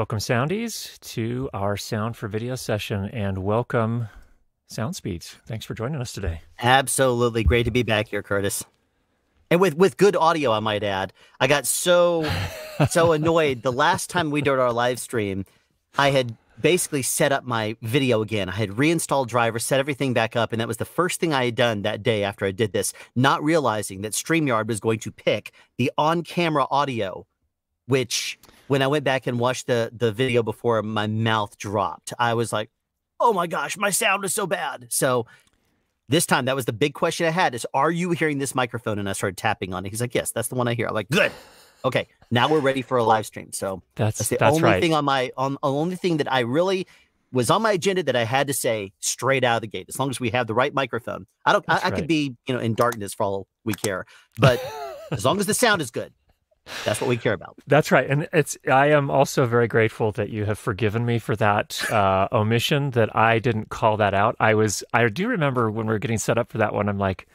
Welcome, Soundies, to our Sound for Video session, and welcome, Soundspeeds. Thanks for joining us today. Absolutely great to be back here, Curtis. And with with good audio, I might add. I got so so annoyed the last time we did our live stream. I had basically set up my video again. I had reinstalled driver, set everything back up, and that was the first thing I had done that day after I did this, not realizing that StreamYard was going to pick the on-camera audio, which when I went back and watched the the video before my mouth dropped, I was like, "Oh my gosh, my sound is so bad." So this time that was the big question I had is are you hearing this microphone? And I started tapping on it. He's like, Yes, that's the one I hear. I'm like, good. Okay. Now we're ready for a live stream. So that's, that's the that's only right. thing on my on the only thing that I really was on my agenda that I had to say straight out of the gate. As long as we have the right microphone. I don't I, I right. could be, you know, in darkness for all we care. But as long as the sound is good, that's what we care about. That's right, and it's. I am also very grateful that you have forgiven me for that uh, omission. That I didn't call that out. I was. I do remember when we were getting set up for that one. I'm like,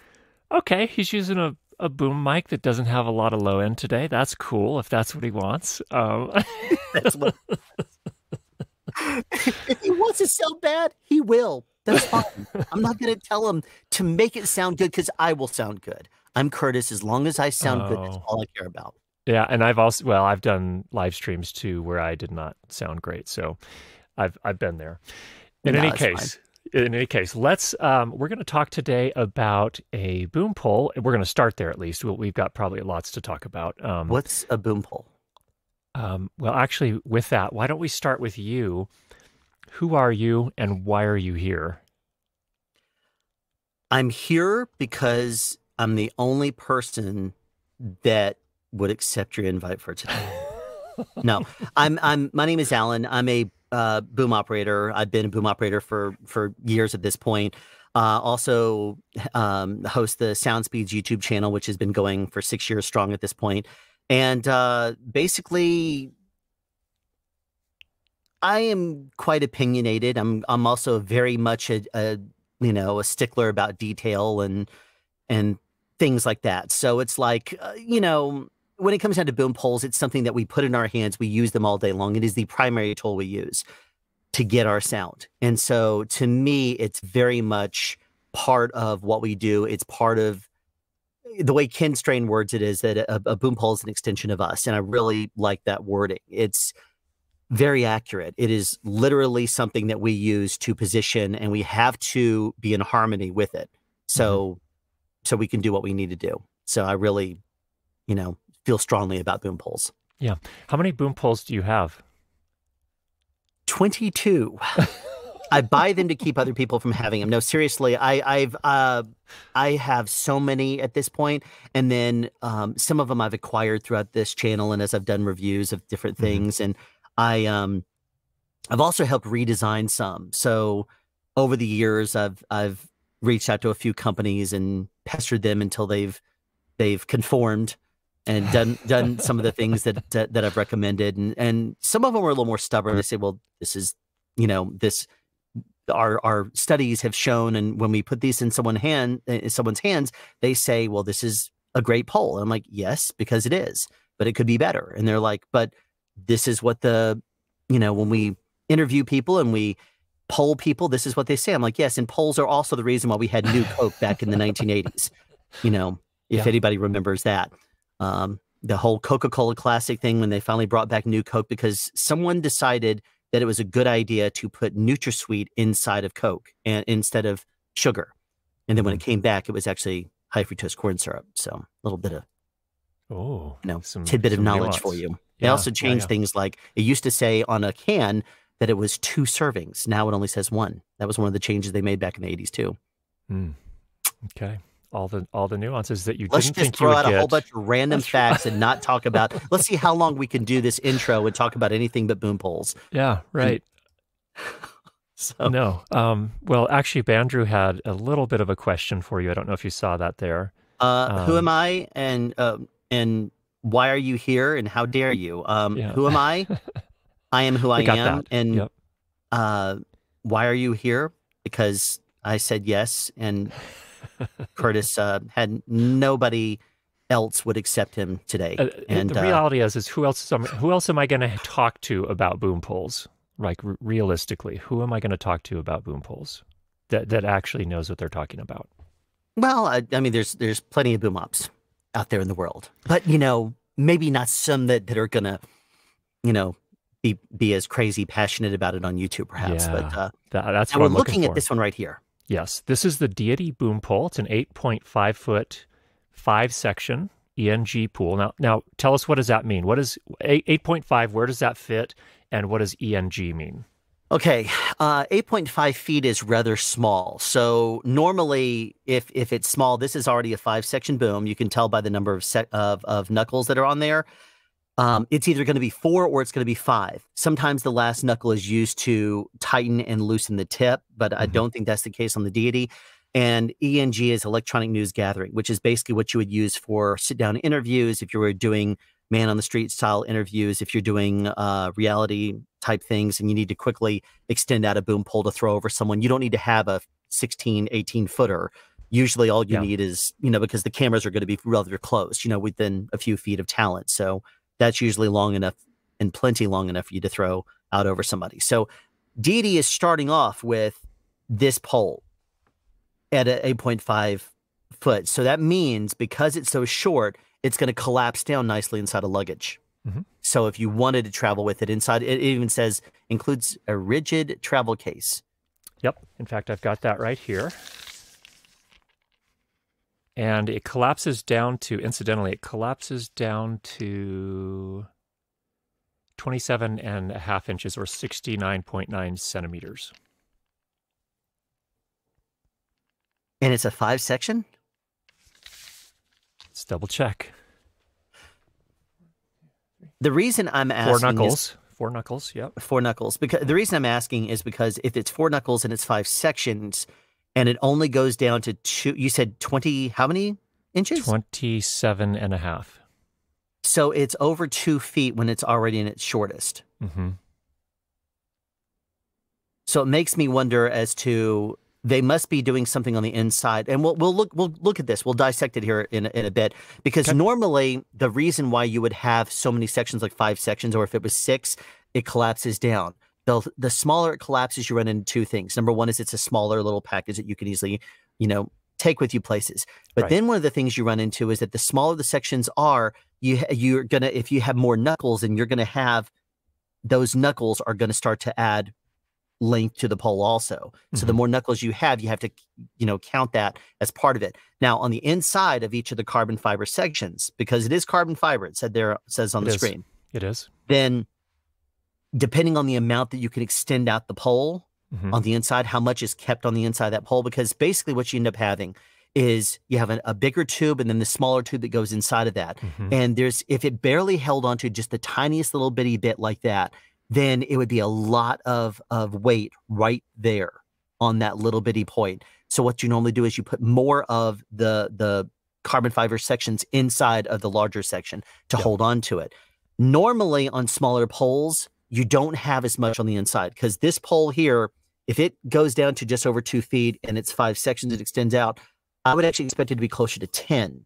okay, he's using a, a boom mic that doesn't have a lot of low end today. That's cool if that's what he wants. Um, That's what if he wants to sound bad, he will. That's fine. I'm not going to tell him to make it sound good because I will sound good. I'm Curtis. As long as I sound good, that's Oh. all I care about. Yeah, and I've also well, I've done live streams too where I did not sound great, so I've I've been there. In No, any it's fine. case, in any case, let's. Um, we're going to talk today about a boom pole. We're going to start there at least. We- We've got probably lots to talk about. Um, What's a boom pole? Um, well, actually, with that, why don't we start with you? Who are you, and why are you here? I'm here because I'm the only person that would accept your invite for today. no, I'm I'm my name is Allen. I'm a uh, boom operator. I've been a boom operator for for years at this point. Uh, also, um, host the SoundSpeeds YouTube channel, which has been going for six years strong at this point. And uh, basically, I am quite opinionated. I'm I'm also very much a, a you know a stickler about detail and and things like that. So it's like uh, you know when it comes down to boom poles, it's something that we put in our hands. We use them all day long. It is the primary tool we use to get our sound. And so to me, it's very much part of what we do. It's part of eh, the way Ken Strain words it is that a, a boom pole is an extension of us. And I really like that wording. It's very accurate. It is literally something that we use to position and we have to be in harmony with it. So mm-hmm. so we can do what we need to do. So I really, you know, feel strongly about boom poles. Yeah. How many boom poles do you have? 22. I buy them to keep other people from having them. No, seriously, I, I've uh, I have so many at this point, and then um, some of them I've acquired throughout this channel, and as I've done reviews of different Mhm. things, and I um, I've also helped redesign some. So over the years, I've I've reached out to a few companies and pestered them until they've they've conformed and done done some of the things that, that that I've recommended, and and some of them are a little more stubborn. They say, well, this is you know this our our studies have shown and when we put these in someone hand in someone's hands they say well this is a great poll. And i'm like yes because it is but it could be better. And they're like but this is what the you know when we interview people and we poll people this is what they say. I'm like yes and polls are also the reason why we had new coke back in the 1980s you know if Yeah. anybody remembers that um the whole coca-cola classic thing when they finally brought back new coke because someone decided that it was a good idea to put NutraSweet inside of Coke and instead of sugar. And then when it came back, it was actually high fructose corn syrup. So a little bit of Oh, you know some tidbit of some knowledge for you. They Yeah, also changed yeah. things like it used to say on a can that it was two servings. Now it only says one. That was one of the changes they made back in the 80s too. Hmm. Okay, all the all the nuances that you Let's didn't just think you throw out a whole bunch of random right. facts and not talk about. let's see how long we can do this intro and talk about anything but boom poles. Yeah, right. So No. Um, well, actually, Bandrew had a little bit of a question for you. I don't know if you saw that there. Uh, who Um, am I, and uh, and why are you here, and how dare you? Um, Yeah. Who am I? I am who I, got am, that. and Yep. uh, why are you here? Because I said yes, and Curtis uh, had nobody else would accept him today. Uh, and the uh, reality is, is who else? Am, who else am I going to talk to about boom poles? Like r- realistically, who am I going to talk to about boom poles that that actually knows what they're talking about? Well, I, I mean, there's there's plenty of boom ops out there in the world, but you know, maybe not some that that are going to, you know, be be as crazy passionate about it on YouTube, perhaps. Yeah, but uh, that, that's what we're I'm looking, looking at this one right here. Yes, this is the Deity boom pole. It's an 8.5 foot, five section ENG pool. Now, now tell us what does that mean? What is 8.5? Where does that fit? And what does ENG mean? Okay, uh, 8.5 feet is rather small. So normally, if if it's small, this is already a five section boom. You can tell by the number of of, of knuckles that are on there. Um, it's either going to be four or it's going to be five. Sometimes the last knuckle is used to tighten and loosen the tip, but mm-hmm. I don't think that's the case on the deity. And ENG is electronic news gathering, which is basically what you would use for sit down interviews if you were doing man on the street style interviews, if you're doing uh, reality type things and you need to quickly extend out a boom pole to throw over someone. You don't need to have a 16, 18 footer. Usually all you yeah. need is, you know, because the cameras are going to be rather close, you know, within a few feet of talent. So that's usually long enough and plenty long enough for you to throw out over somebody. So Deity is starting off with this pole at a 8.5 foot. So that means because it's so short, it's going to collapse down nicely inside a luggage. Mm-hmm. So if you wanted to travel with it inside, it even says includes a rigid travel case. Yep. In fact, I've got that right here. And it collapses down to, incidentally, it collapses down to 27 and a half inches or 69.9 centimeters. And it's a five section? Let's double check. The reason I'm asking four knuckles, is, four knuckles, yep, four knuckles. Because the reason I'm asking is because if it's four knuckles and it's five sections, and it only goes down to two, you said twenty, how many inches? Twenty-seven and a half. So it's over two feet when it's already in its shortest. Mm-hmm. So it makes me wonder as to they must be doing something on the inside. And we'll we'll look we'll look at this. We'll dissect it here in in a bit because okay. normally the reason why you would have so many sections like five sections or if it was six, it collapses down. The the smaller it collapses, you run into two things. Number one is it's a smaller little package that you can easily, you know, take with you places. But right. then one of the things you run into is that the smaller the sections are, you you're gonna if you have more knuckles and you're gonna have those knuckles are going to start to add length to the pole also. Mm-hmm. So the mm-hmm. more knuckles you have, you have to, you know, count that as part of it. Now on the inside of each of the carbon fiber sections, because it is carbon fiber, it said there says on it the is. screen. It is. Then depending on the amount that you can extend out the pole mm-hmm. on the inside, how much is kept on the inside of that pole, because basically what you end up having is you have a, a bigger tube and then the smaller tube that goes inside of that. Mm-hmm. And there's if it barely held onto just the tiniest little bitty bit like that, then it would be a lot of, of weight right there on that little bitty point. So what you normally do is you put more of the the carbon fiber sections inside of the larger section to yep. hold on to it. Normally on smaller poles, you don't have as much on the inside because this pole here, if it goes down to just over two feet and it's five sections, it extends out. I would actually expect it to be closer to 10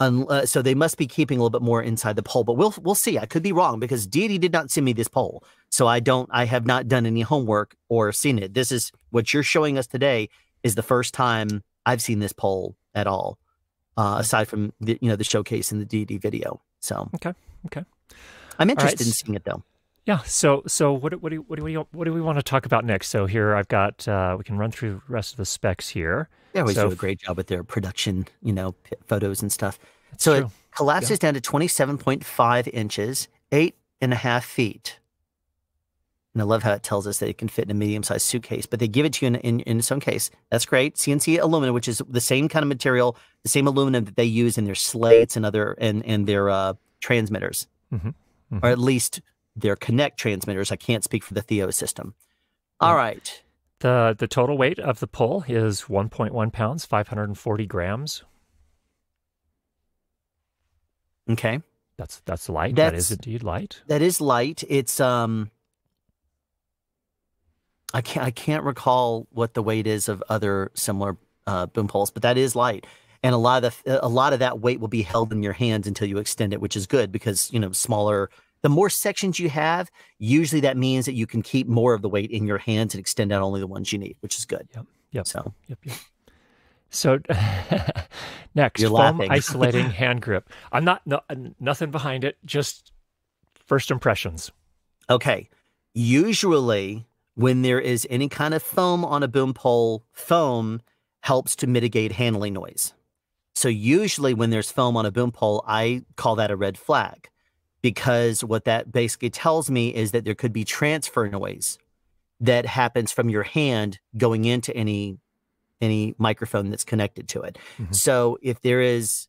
uh, so they must be keeping a little bit more inside the pole, but we'll we'll see. I could be wrong because Deity did not send me this pole, so I don't. I have not done any homework or seen it. This is what you're showing us today. Is the first time I've seen this pole at all, uh, aside from the you know the showcase in the Deity video. So okay, okay, I'm interested right. in seeing it though. Yeah. So so what what do what do we what do we want to talk about next? So here I've got uh, we can run through the rest of the specs here. They always so, do a great job with their production, you know, photos and stuff. So true. it collapses yeah. down to 27.5 inches, eight and a half feet. And I love how it tells us that it can fit in a medium sized suitcase, but they give it to you in, in, in, its own case. That's great. CNC aluminum, which is the same kind of material, the same aluminum that they use in their slates and other and, and their uh, transmitters, mm-hmm. Mm-hmm. or at least their Connect transmitters. I can't speak for the Theo system. All yeah. right. The the total weight of the pole is 1.1 pounds, 540 grams. Okay. That's that's light. That's, that is indeed light. That is light. It's um I can't I can't recall what the weight is of other similar uh, boom poles, but that is light. and a lot of the, a lot of that weight will be held in your hands until you extend it, which is good because you know smaller. The more sections you have, usually that means that you can keep more of the weight in your hands and extend out only the ones you need, which is good. Yep. Yep. So Yep. Yep. So next, You're foam laughing. isolating hand grip. I'm not no, nothing behind it. Just first impressions. Okay. Usually, when there is any kind of foam on a boom pole, foam helps to mitigate handling noise. So, usually, when there's foam on a boom pole, I call that a red flag because what that basically tells me is that there could be transfer noise that happens from your hand going into any any microphone that's connected to it. Mhm. So if there is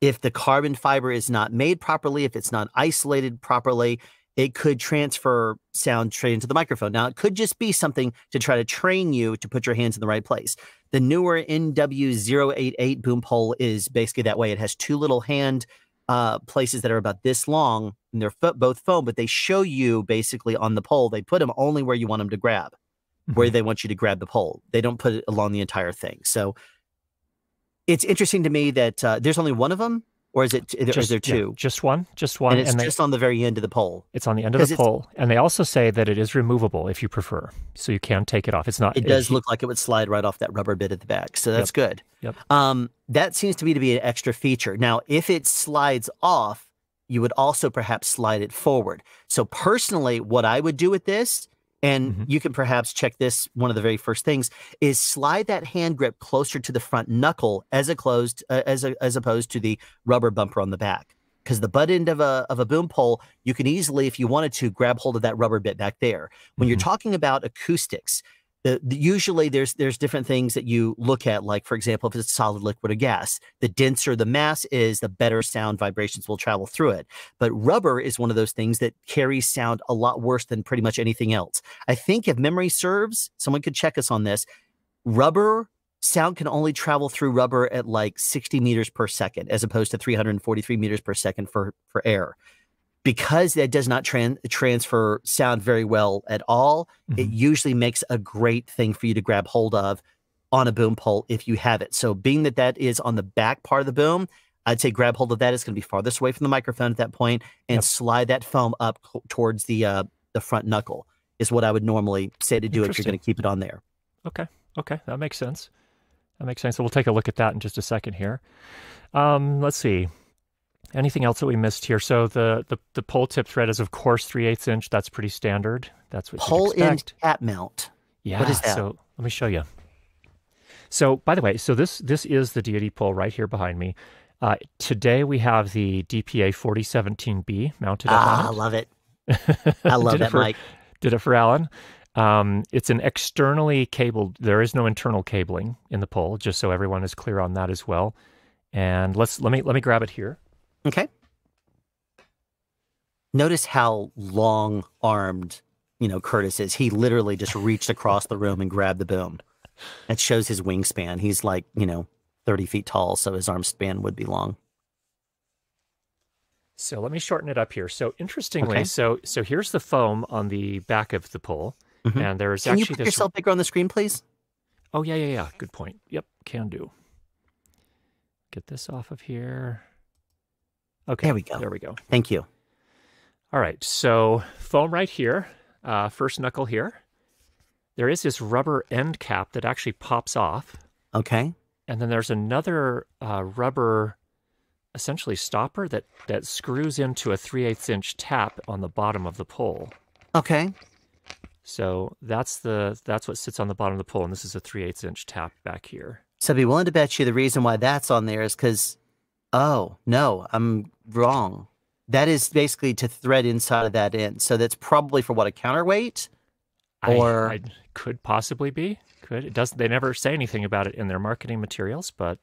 if the carbon fiber is not made properly, if it's not isolated properly, it could transfer sound straight into the microphone. Now, it could just be something to try to train you to put your hands in the right place. The newer NW088 boom pole is basically that way. It has two little hand uh, places that are about this long, and they're fo- both foam, but they show you basically on the pole. They put them only where you want them to grab, where Mhm. they want you to grab the pole. They don't put it along the entire thing. So it's interesting to me that uh, there's only one of them, or is it? Is Just- there yeah, two? just one, just one, and it's they, just on the very end of the pole. it's on the end of the pole. And they also say that it is removable if you prefer, so you can take it off. It's not. It does look like it would slide right off that rubber bit at the back, so that's good. Yep. Um, that seems to me to be an extra feature. Now, if it slides off, you would also perhaps slide it forward. So personally, what I would do with this, and Mhm. you can perhaps check this one of the very first things, is slide that hand grip closer to the front knuckle as a closed uh, as a, as opposed to the rubber bumper on the back. Because the butt end of a of a boom pole, you can easily, if you wanted to, grab hold of that rubber bit back there. When you're Mhm. talking about acoustics, the, the- usually there's there's different things that you look at like for example if it's solid liquid or gas the denser the mass is the better sound vibrations will travel through it. But rubber is one of those things that carries sound a lot worse than pretty much anything else. I think if memory serves someone could check us on this rubber sound can only travel through rubber at like 60 meters per second as opposed to 343 meters per second for for air because that does not tran- transfer sound very well at all it Mhm. usually makes a great thing for you to grab hold of on a boom pole if you have it. So, being that that is on the back part of the boom, I'd say grab hold of that. It's going to be farthest away from the microphone at that point, and Yep. slide that foam up towards the uh, the front knuckle. Is what I would normally say to do if you're going to keep it on there. Okay. Okay. That makes sense. That makes sense. So we'll take a look at that in just a second here. Um, let's see. Anything else that we missed here? So the the, the pole tip thread is of course three eighths inch. That's pretty standard. That's what Pole end cap mount. Yeah. is that? So let me show you. So by the way, so this this is the deity pole right here behind me. Uh, today we have the DPA 4017B mounted Ah, I love it. I love it that for- mic. did it for Allen. Um, it's an externally cabled. There is no internal cabling in the pole, just so everyone is clear on that as well. And let's let me let me grab it here. Okay. Notice how long armed, you know, Curtis is. He literally just reached across the room and grabbed the boom. That shows his wingspan. He's like, you know, 30 feet tall, so his arm span would be long. So let me shorten it up here. So interestingly, Okay. so so here's the foam on the back of the pole, Mhm. and there's Can you actually put this. yourself bigger on the screen, please? Oh yeah, yeah, yeah. Good point. Yep, can do. Get this off of here. Okay, There we go. There we go. Thank you. All right, so foam right here, uh, first knuckle here. There is this rubber end cap that actually pops off, Okay. and then there's another uh, rubber, essentially stopper that that screws into a 3 8 inch tap on the bottom of the pole. Okay. So that's the that's what sits on the bottom of the pole, and this is a 3 8 inch tap back here. So I'd be willing to bet you the reason why that's on there is because, oh, no, I'm wrong. That is basically to thread inside of that end. So that's probably for what, a counterweight? Or- I, could possibly be could it does they never say anything about it in their marketing materials, but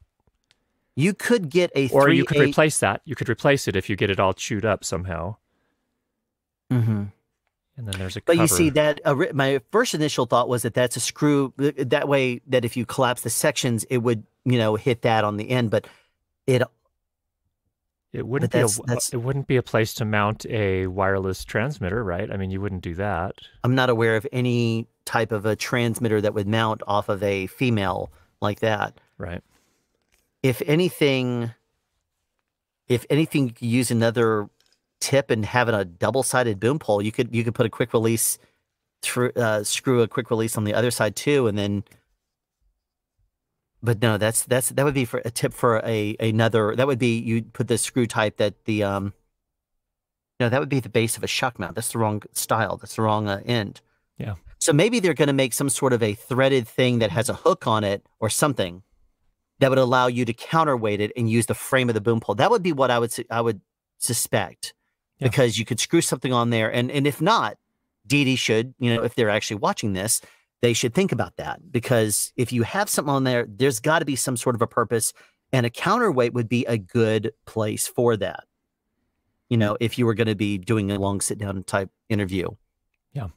You could get a or three you could eight- replace that. You could replace it if you get it all chewed up somehow. Mhm. And then there's a But cover. you see that uh, my first initial thought was that that's a screw. That way, that if you collapse the sections, it would you know hit that on the end. But it it wouldn't be a, that's- that's- it wouldn't be a place to mount a wireless transmitter, right? I mean, you wouldn't do that. I'm not aware of any type of a transmitter that would mount off of a female like that. Right. if anything, if anything, you could use another tip and having a double sided boom pole. You could you could put a quick release through uh, screw a quick release on the other side too, and then. But no, that's that's that would be for a tip for a another. That would be you put the screw type that the um. No, that would be the base of a shock mount. That's the wrong style. That's the wrong uh, end. Yeah. So maybe they're going to make some sort of a threaded thing that has a hook on it or something that would allow you to counterweight it and use the frame of the boom pole. That would be what I would su- I would suspect Yeah. because you could screw something on there, and and if not, Dee should you know if they're actually watching this, they should think about that because if you have something on there, there's got to be some sort of a purpose, and a counterweight would be a good place for that. You know, if you were going to be doing a long sit down type interview. Yeah.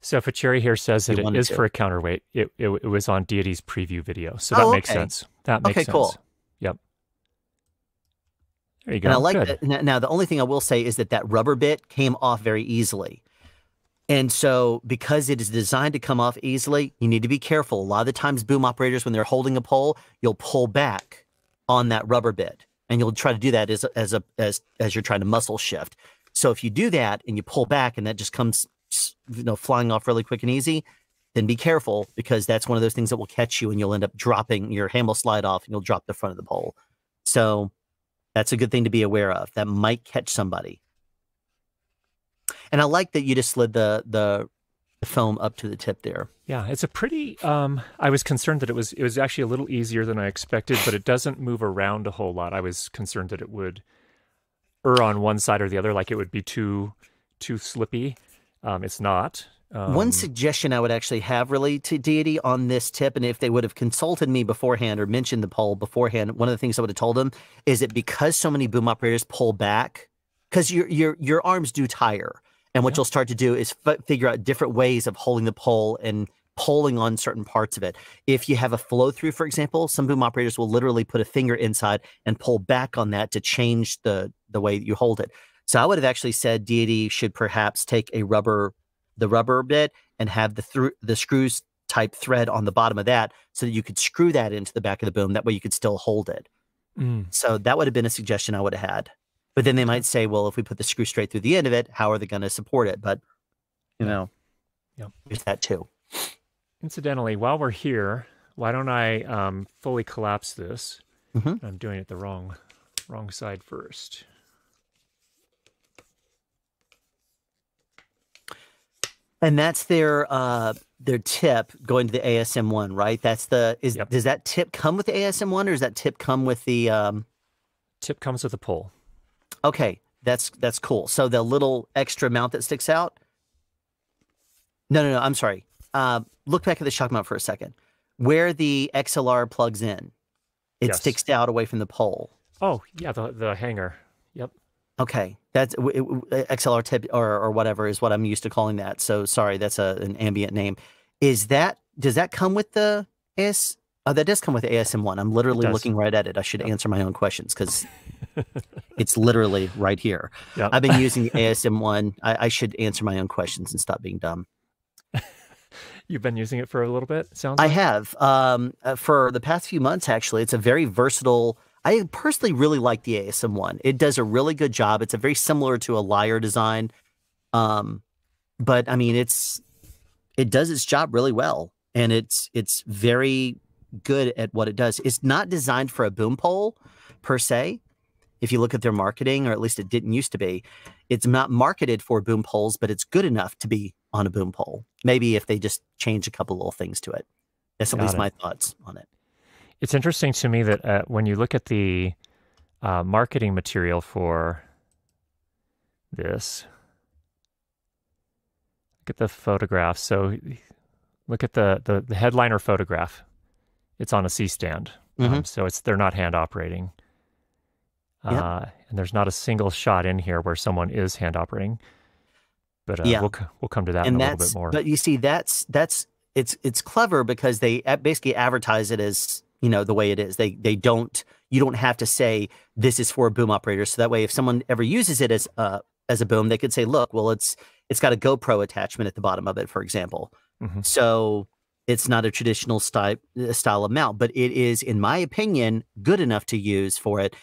So if a cherry here says that it is to. for a counterweight, it, it it was on Deity's preview video, so Oh, that makes okay. sense. That makes sense. Okay, sense. cool. Yep. There you go. And I like Good. that. Now, the only thing I will say is that that rubber bit came off very easily. And so, because it is designed to come off easily, you need to be careful. A lot of the times, boom operators, when they're holding a pole, you'll pull back on that rubber bit, and you'll try to do that as as a as as you're trying to muscle shift. So, if you do that and you pull back, and that just comes, you know, flying off really quick and easy, then be careful because that's one of those things that will catch you, and you'll end up dropping your hand will slide off, and you'll drop the front of the pole. So, that's a good thing to be aware of. That might catch somebody. And I like that you just slid the the foam up to the tip there. Yeah, it's a pretty. Um, I was concerned that it was it was actually a little easier than I expected, but it doesn't move around a whole lot. I was concerned that it would err on one side or the other, like it would be too too slippy. Um, it's not. Um, One suggestion I would actually have really to Deity on this tip, and if they would have consulted me beforehand or mentioned the poll beforehand, one of the things I would have told them is that because so many boom operators pull back, because your your your arms do tire, and what Yeah. you'll start to do is f- figure out different ways of holding the pole and pulling on certain parts of it. If you have a flow through, for example, some boom operators will literally put a finger inside and pull back on that to change the the way you hold it. So I would have actually said Deity should perhaps take a rubber the rubber bit and have the through the screws type thread on the bottom of that so that you could screw that into the back of the boom. That way you could still hold it. mm, So that would have been a suggestion I would have had. But then they might say, well, if we put the screw straight through the end of it, how are they going to support it? But you Yeah. know, Yep. there's that too. Incidentally, while we're here, why don't I um, fully collapse this? Mhm. I'm doing it the wrong wrong side first. And that's their uh their tip going to the ASM one, right? That's the is Yep. does that tip come with the ASM one or does that tip come with the um Tip comes with a pole. Okay, that's that's cool. So the little extra mount that sticks out. No, no, no. I'm sorry. Uh, look back at the shock mount for a second. Where the XLR plugs in, it Yes. sticks out away from the pole. Oh yeah, the the hanger. Yep. Okay, that's w- XLR tip or or whatever is what I'm used to calling that. So sorry, that's a an ambient name. Is that does that come with the AS? Oh, that does come with the ASM one. I'm literally looking right at it. I should Yep. answer my own questions because it's literally right here. Yep. I've been using the ASM one. I, I should answer my own questions and stop being dumb. You've been using it for a little bit. Sounds. I like? have um, uh, for the past few months. Actually, it's a very versatile. I personally really like the ASM one. It does a really good job. It's a very similar to a Lyre design, um, but I mean, it's it does its job really well, and it's it's very good at what it does. It's not designed for a boom pole per se. If you look at their marketing, or at least it didn't used to be, it's not marketed for boom poles, but it's good enough to be on a boom pole. Maybe if they just change a couple little things to it. That's at Got least it. my thoughts on it. It's interesting to me that uh, when you look at the uh, marketing material for this, look at the photograph. So look at the, the, the headliner photograph. It's on a C stand. Um, Mhm. so it's they're not hand operating. Yep. Uh, and there's not a single shot in here where someone is hand operating. But uh, Yeah. we'll we'll come to that and in a little bit more. but you see that's that's it's it's clever because they basically advertise it as you know the way it is they they don't you don't have to say this is for a boom operator so that way if someone ever uses it as uh as a boom they could say look well it's it's got a gopro attachment at the bottom of it for example Mhm. so It's not a traditional style style of mount, but it is, in my opinion, good enough to use for it.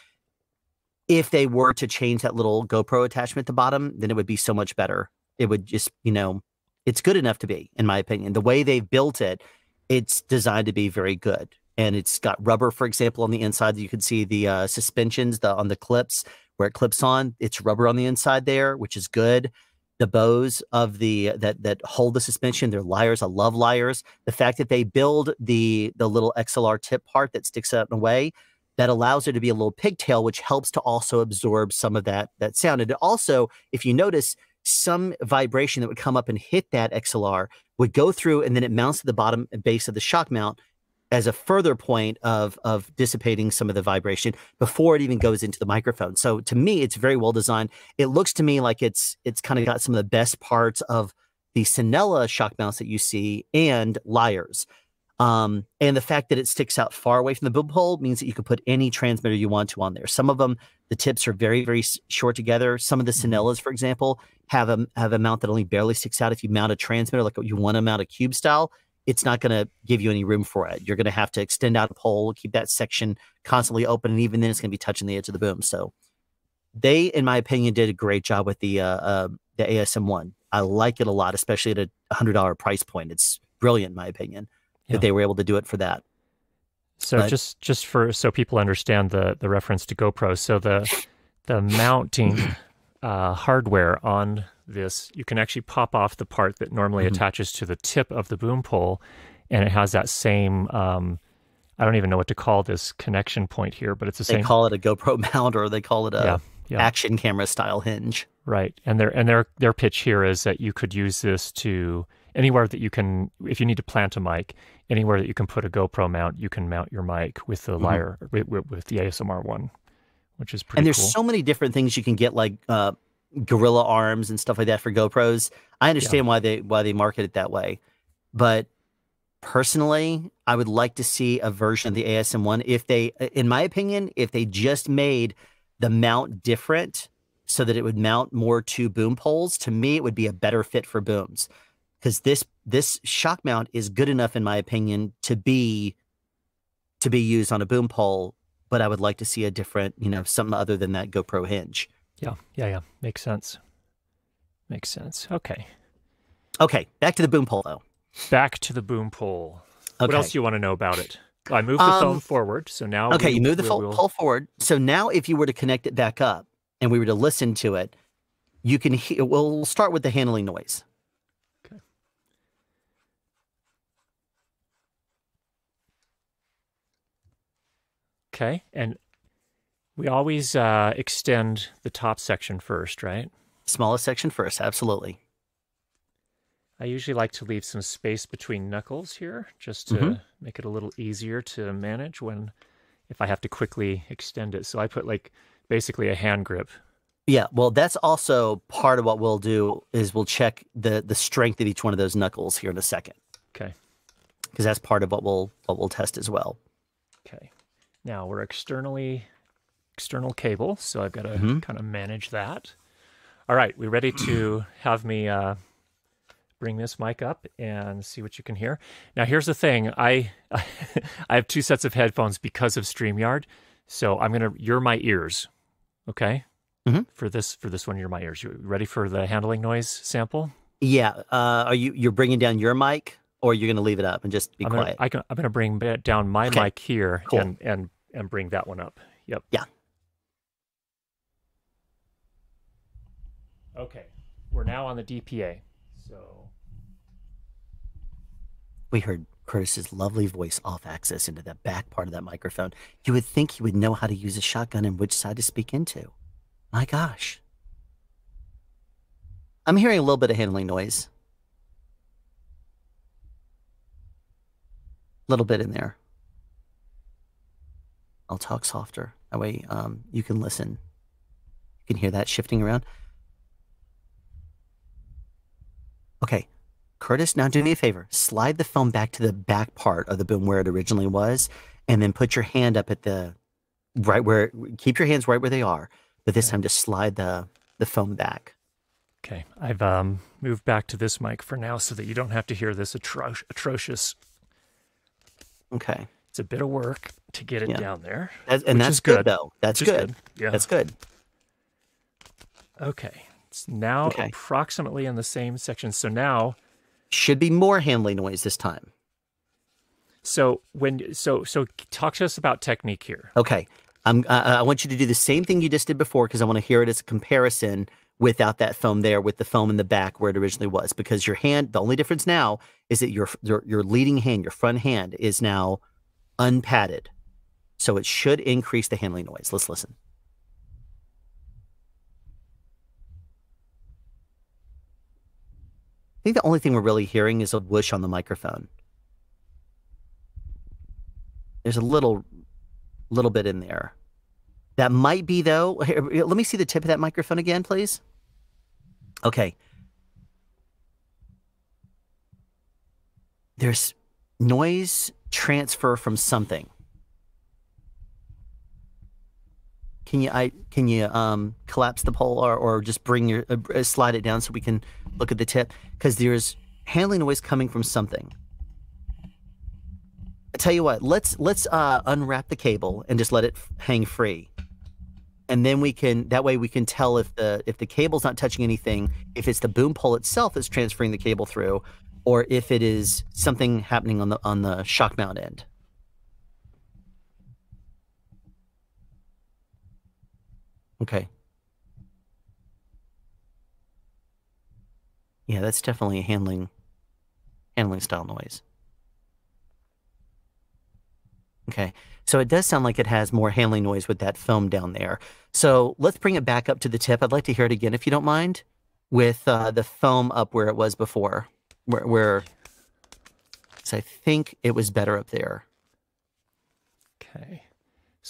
If they were to change that little GoPro attachment at the bottom, then it would be so much better. It would just, you know, it's good enough to be, in my opinion. The way they've built it, it's designed to be very good. And it's got rubber, for example, on the inside. You can see the uh, suspensions the, on the clips where it clips on. It's rubber on the inside there, which is good. The bows of the that that hold the suspension, they're lyres. I love lyres. The fact that they build the the little XLR tip part that sticks out in a way that allows it to be a little pigtail, which helps to also absorb some of that that sound. And also, if you notice, some vibration that would come up and hit that XLR would go through and then it mounts to the bottom base of the shock mount as a further point of of dissipating some of the vibration before it even goes into the microphone. So to me, it's very well designed. It looks to me like it's it's kind of got some of the best parts of the Cinela shock mounts that you see and Lyres. Um, and the fact that it sticks out far away from the boom pole means that you can put any transmitter you want to on there. Some of them, the tips are very, very short together. Some of the mm-hmm. For example, have a have a mount that only barely sticks out. If you mount a transmitter like you want to mount a cube style, it's not going to give you any room for it. You're going to have to extend out a pole, keep that section constantly open, and even then, it's going to be touching the edge of the boom. So, they, in my opinion, did a great job with the uh, uh, the ASM one. I like it a lot, especially at a hundred dollar price point. It's brilliant, in my opinion, yeah. that they were able to do it for that. So but, just just for so people understand the the reference to GoPro. So the the mounting uh, hardware on this, you can actually pop off the part that normally mm-hmm. attaches to the tip of the boom pole, and it has that same. Um, I don't even know what to call this connection point here, but it's the they same. They call it a GoPro mount, or they call it a yeah, yeah. action camera style hinge. Right, and their and their their pitch here is that you could use this to anywhere that you can, if you need to plant a mic, anywhere that you can put a GoPro mount, you can mount your mic with the mm-hmm. lyre with, with, the ASM one, which is pretty. And there's cool. so many different things you can get, like uh, gorilla arms and stuff like that for GoPros. I understand yeah. why they why they market it that way, but personally, I would like to see a version of the ASM one. If they, in my opinion, if they just made the mount different so that it would mount more to boom poles, to me it would be a better fit for booms. Because this this shock mount is good enough, in my opinion, to be to be used on a boom pole, but I would like to see a different, you know, something other than that GoPro hinge. Yeah, yeah, yeah. Makes sense. Makes sense. Okay. Okay, back to the boom pole though. Back to the boom pole. Okay. What else do you want to know about it? I moved the um, phone forward, so now okay. We, you move the we'll, we'll... pole forward, so now if you were to connect it back up and we were to listen to it, you can hear. We'll start with the handling noise. Okay, and we always uh, extend the top section first, right? Smallest section first, absolutely. I usually like to leave some space between knuckles here just to mm-hmm. make it a little easier to manage when if I have to quickly extend it. So I put like basically a hand grip. Yeah, well that's also part of what we'll do is we'll check the the strength of each one of those knuckles here in a second. Okay. Because that's part of what we'll what we'll test as well. Okay. Now we're externally external cable, so I've got to mm-hmm. kind of manage that. All right, we ready to have me uh, bring this mic up and see what you can hear? Now, here's the thing: I I have two sets of headphones because of Streamyard, so I'm gonna you're my ears, okay? Mm-hmm. For this for this one, you're my ears. You ready for the handling noise sample? Yeah. Uh, are you you're bringing down your mic, or you're gonna leave it up and just be I'm quiet? Gonna, I am gonna bring down my okay. mic here cool. and and and bring that one up. Yep. Yeah. Okay, we're now on the DPA. So we heard Curtis's lovely voice off axis into the back part of that microphone. You would think he would know how to use a shotgun and which side to speak into. My gosh. I'm hearing a little bit of handling noise. A little bit in there. I'll talk softer. That way um, you can listen. You can hear that shifting around. Okay, Curtis, now do me a favor. Slide the phone back to the back part of the boom where it originally was, and then put your hand up at the right where. Keep your hands right where they are, but this time just slide the the phone back. Okay, I've um, moved back to this mic for now so that you don't have to hear this atro- atrocious Okay. It's a bit of work to get it Yeah. down there. That's, and that's good, good. though. That's is good. Yeah. That's good. okay. It's now Okay. approximately in the same section. So now, Should be more handling noise this time. so when so so talk to us about technique here. Okay. I'm, I I want you to do the same thing you just did before because I want to hear it as a comparison without that foam there, with the foam in the back where it originally was. Because your hand, the only difference now is that your your, your leading hand, your front hand, is now unpadded, so it should increase the handling noise. Let's listen. I think the only thing we're really hearing is a whoosh on the microphone. There's a little little bit in there. That might be though. Here, let me see the tip of that microphone again, please. Okay. There's noise transfer from something. Can you I can you um collapse the pole or, or just bring your uh, slide it down so we can look at the tip because there's handling noise coming from something. I tell you what, let's let's uh, unwrap the cable and just let it hang free, and then we can that way we can tell if the if the cable's not touching anything, if it's the boom pole itself that's transferring the cable through, or if it is something happening on the on the shock mount end. Okay. Yeah, that's definitely a handling handling style noise. Okay. So it does sound like it has more handling noise with that foam down there. So let's bring it back up to the tip. I'd like to hear it again, if you don't mind, with uh, the foam up where it was before, where, where 'cause I think it was better up there. Okay.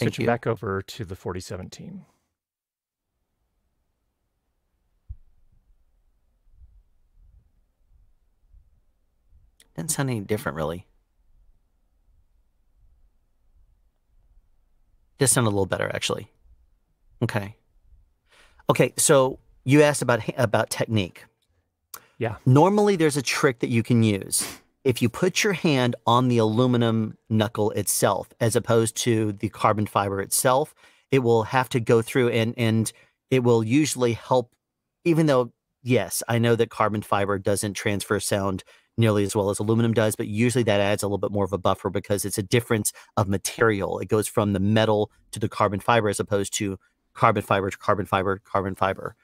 You. back over to the 4017. Doesn't sound any different, really. Does sound a little better, actually. Okay. Okay, so you asked about about technique. Yeah. Normally, there's a trick that you can use. If you put your hand on the aluminum knuckle itself, as opposed to the carbon fiber itself, it will have to go through and and it will usually help. Even though, yes, I know that carbon fiber doesn't transfer sound nearly as well as aluminum does, but usually that adds a little bit more of a buffer because it's a difference of material. It goes from the metal to the carbon fiber as opposed to carbon fiber to carbon fiber, carbon fiber.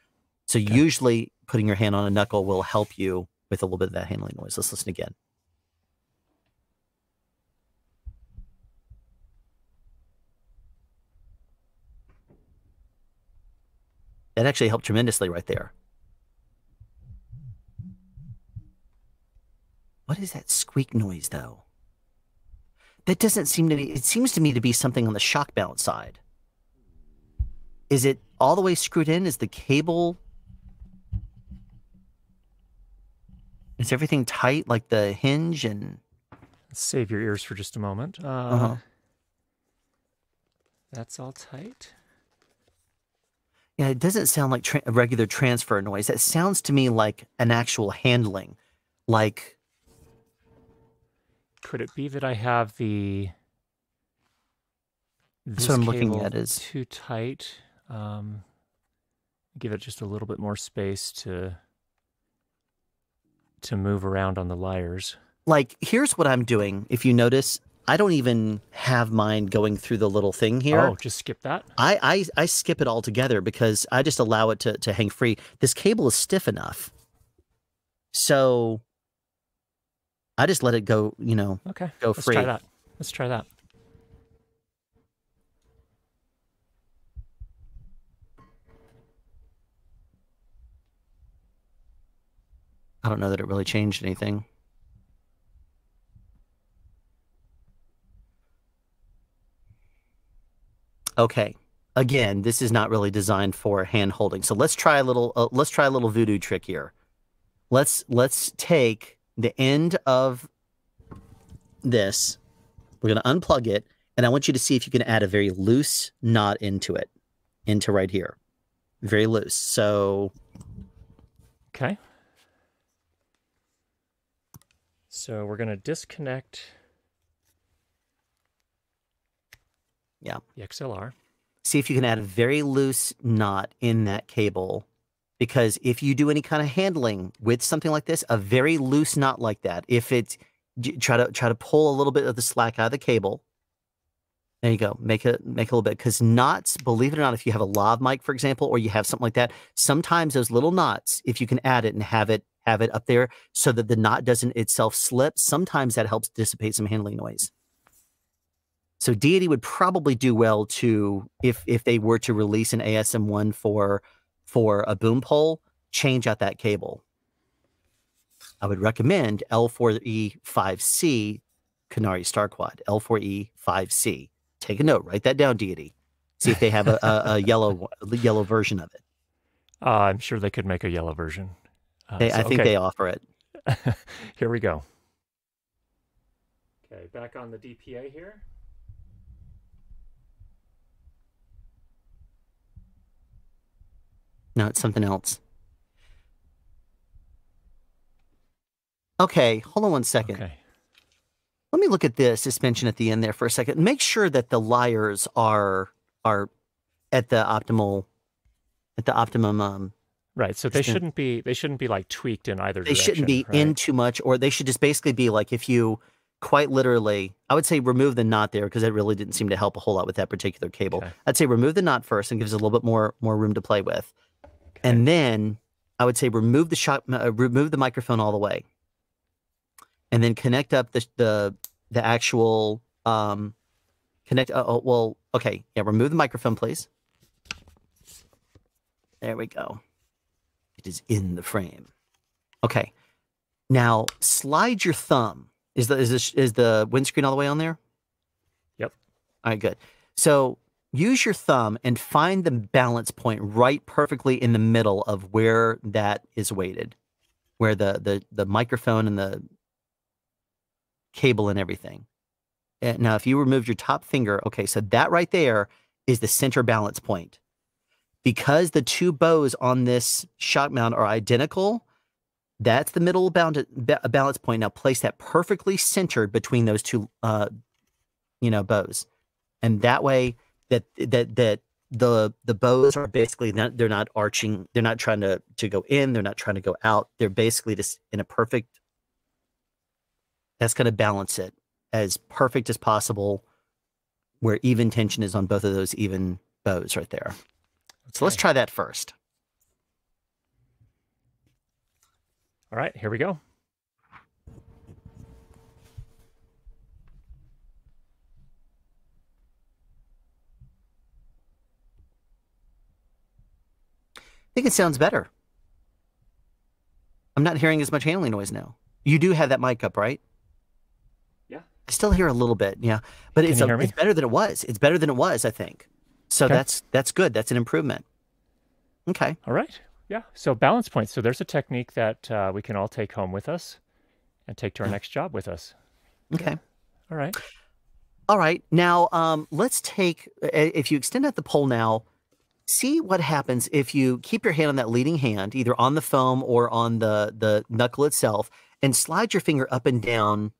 So Okay. usually putting your hand on a knuckle will help you with a little bit of that handling noise. Let's listen again. That actually helped tremendously right there. What is that squeak noise though? That doesn't seem to be it seems to me to be something on the shock balance side. Is it all the way screwed in? Is the cable Is everything tight like the hinge and save your ears for just a moment. Uh, Uh-huh. That's all tight. yeah, it doesn't sound like tra- a regular transfer noise. It sounds to me like an actual handling. Like Could it be that I have the That's this what I'm looking at is- too tight? Um, give it just a little bit more space to to move around on the lyres. like here's what I'm doing. If you notice, I don't even have mine going through the little thing here. Oh, just skip that. I, I I skip it altogether because I just allow it to to hang free. This cable is stiff enough, so I just let it go. You know, Okay, go free. let's try that. Let's try that. I don't know that it really changed anything. Okay. Again, this is not really designed for hand holding. So let's try a little uh, let's try a little voodoo trick here. Let's let's take the end of this. We're going to unplug it and I want you to see if you can add a very loose knot into it. Into right here. Very loose. So Okay. So we're going to disconnect Yeah. The XLR. See if you can add a very loose knot in that cable. Because if you do any kind of handling with something like this, a very loose knot like that, if it's try to try to pull a little bit of the slack out of the cable. There you go. Make it make a little bit because knots, believe it or not, if you have a lav mic, for example, or you have something like that, sometimes those little knots, if you can add it and have it have it up there so that the knot doesn't itself slip, sometimes that helps dissipate some handling noise. So Deity would probably do well to if if they were to release an ASM one for for a boom pole, change out that cable. I would recommend L4E5C Canare Star Quad, L4E5C. Take a note, write that down, Deity. See if they have a, a, a yellow yellow version of it. Uh, I'm sure they could make a yellow version. Uh, they, so, I think okay. they offer it. here we go. Okay, back on the DPA here. No, it's something else. Okay, hold on one second. Okay. Let me look at the suspension at the end there for a second. Make sure that the lyres are are at the optimal at the optimum um right so they shouldn't be they shouldn't be like tweaked in either direction. they shouldn't be right? in too much or they should just basically be like if you quite literally i would say remove the knot there because it really didn't seem to help a whole lot with that particular cable okay. i'd say remove the knot first and gives a little bit more more room to play with okay. and then i would say remove the shot uh, remove the microphone all the way and then connect up the the the actual um connect uh, oh well okay yeah remove the microphone please there we go it is in the frame. Okay. Now slide your thumb. Is the is this is the windscreen all the way on there? Yep. All right good. So use your thumb and find the balance point right perfectly in the middle of where that is weighted where the the the microphone and the cable and everything. Eh, now, if you remove your top finger, okay, so that right there is the center balance point. Because the two bows on this shock mount are identical, that's the middle bound, balance point. Now place that perfectly centered between those two, uh, you know, bows, and that way that that that the the bows are basically not they're not arching, they're not trying to to go in, they're not trying to go out. They're basically just in a perfect that's going to balance it as perfect as possible where even tension is on both of those even bows right there. So let's try that first. All right, here we go. I think it sounds better. I'm not hearing as much handling noise now. You do have that mic up, right? Yeah. I still hear a little bit, yeah, but Can it's a, it's better than it was. It's better than it was, I think. So okay. that's that's good. That's an improvement. Okay. All right. Yeah. So balance points. So there's a technique that uh, we can all take home with us and take to our next job with us. Okay. All right. All right. Now, um, let's take if you extend out the pole now. See what happens if you keep your hand on that leading hand, either on the foam or on the the knuckle itself, and slide your finger up and down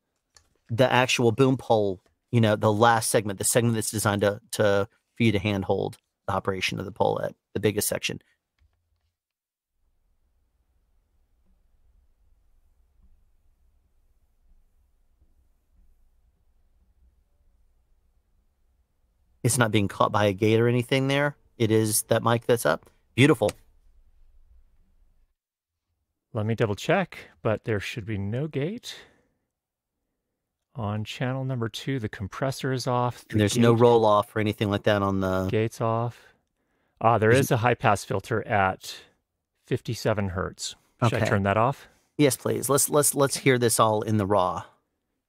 the actual boom pole, you know, the last segment, the segment that's designed to, to for you to handhold the operation of the pole at the biggest section. It's not being caught by a gate or anything there. It is that mic that's up. Beautiful. Let me double check, but there should be no gate. On channel number two, the compressor is off. The there's gate, no roll off or anything like that on the gates off. Ah, there is a high pass filter at 57 hertz. Should okay. I turn that off? Yes, please. Let's let's let's hear this all in the raw.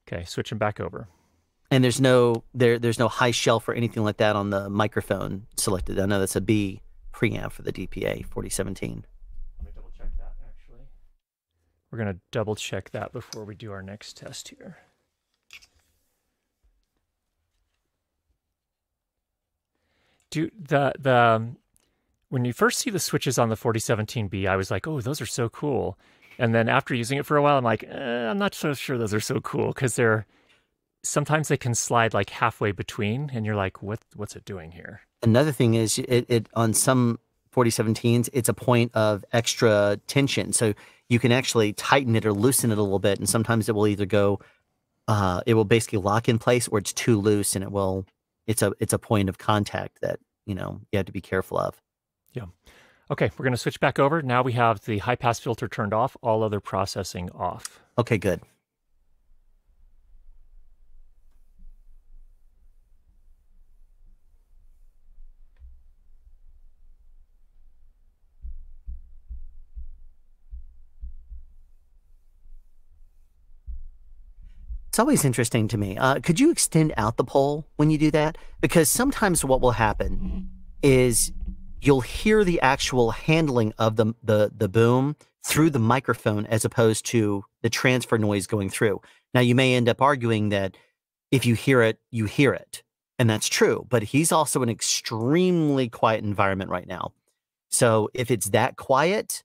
Okay, switching back over. And there's no there there's no high shelf or anything like that on the microphone selected. I know that's a B preamp for the DPA 4017. Let me double check that actually. We're gonna double check that before we do our next test here. Do the the um, when you first see the switches on the 4017B, I was like, oh, those are so cool. And then after using it for a while, I'm like, eh, I'm not so sure those are so cool because they're sometimes they can slide like halfway between, and you're like, what what's it doing here? Another thing is it, it on some 4017s, it's a point of extra tension. So you can actually tighten it or loosen it a little bit. And sometimes it will either go, uh, it will basically lock in place or it's too loose and it will, it's a, it's a point of contact that, you know, you have to be careful of. Yeah. Okay. We're going to switch back over. Now we have the high pass filter turned off, all other processing off. Okay, good. It's always interesting to me. Uh, could you extend out the pole when you do that? Because sometimes what will happen is you'll hear the actual handling of the, the, the boom through the microphone as opposed to the transfer noise going through. Now, you may end up arguing that if you hear it, you hear it. And that's true. But he's also an extremely quiet environment right now. So if it's that quiet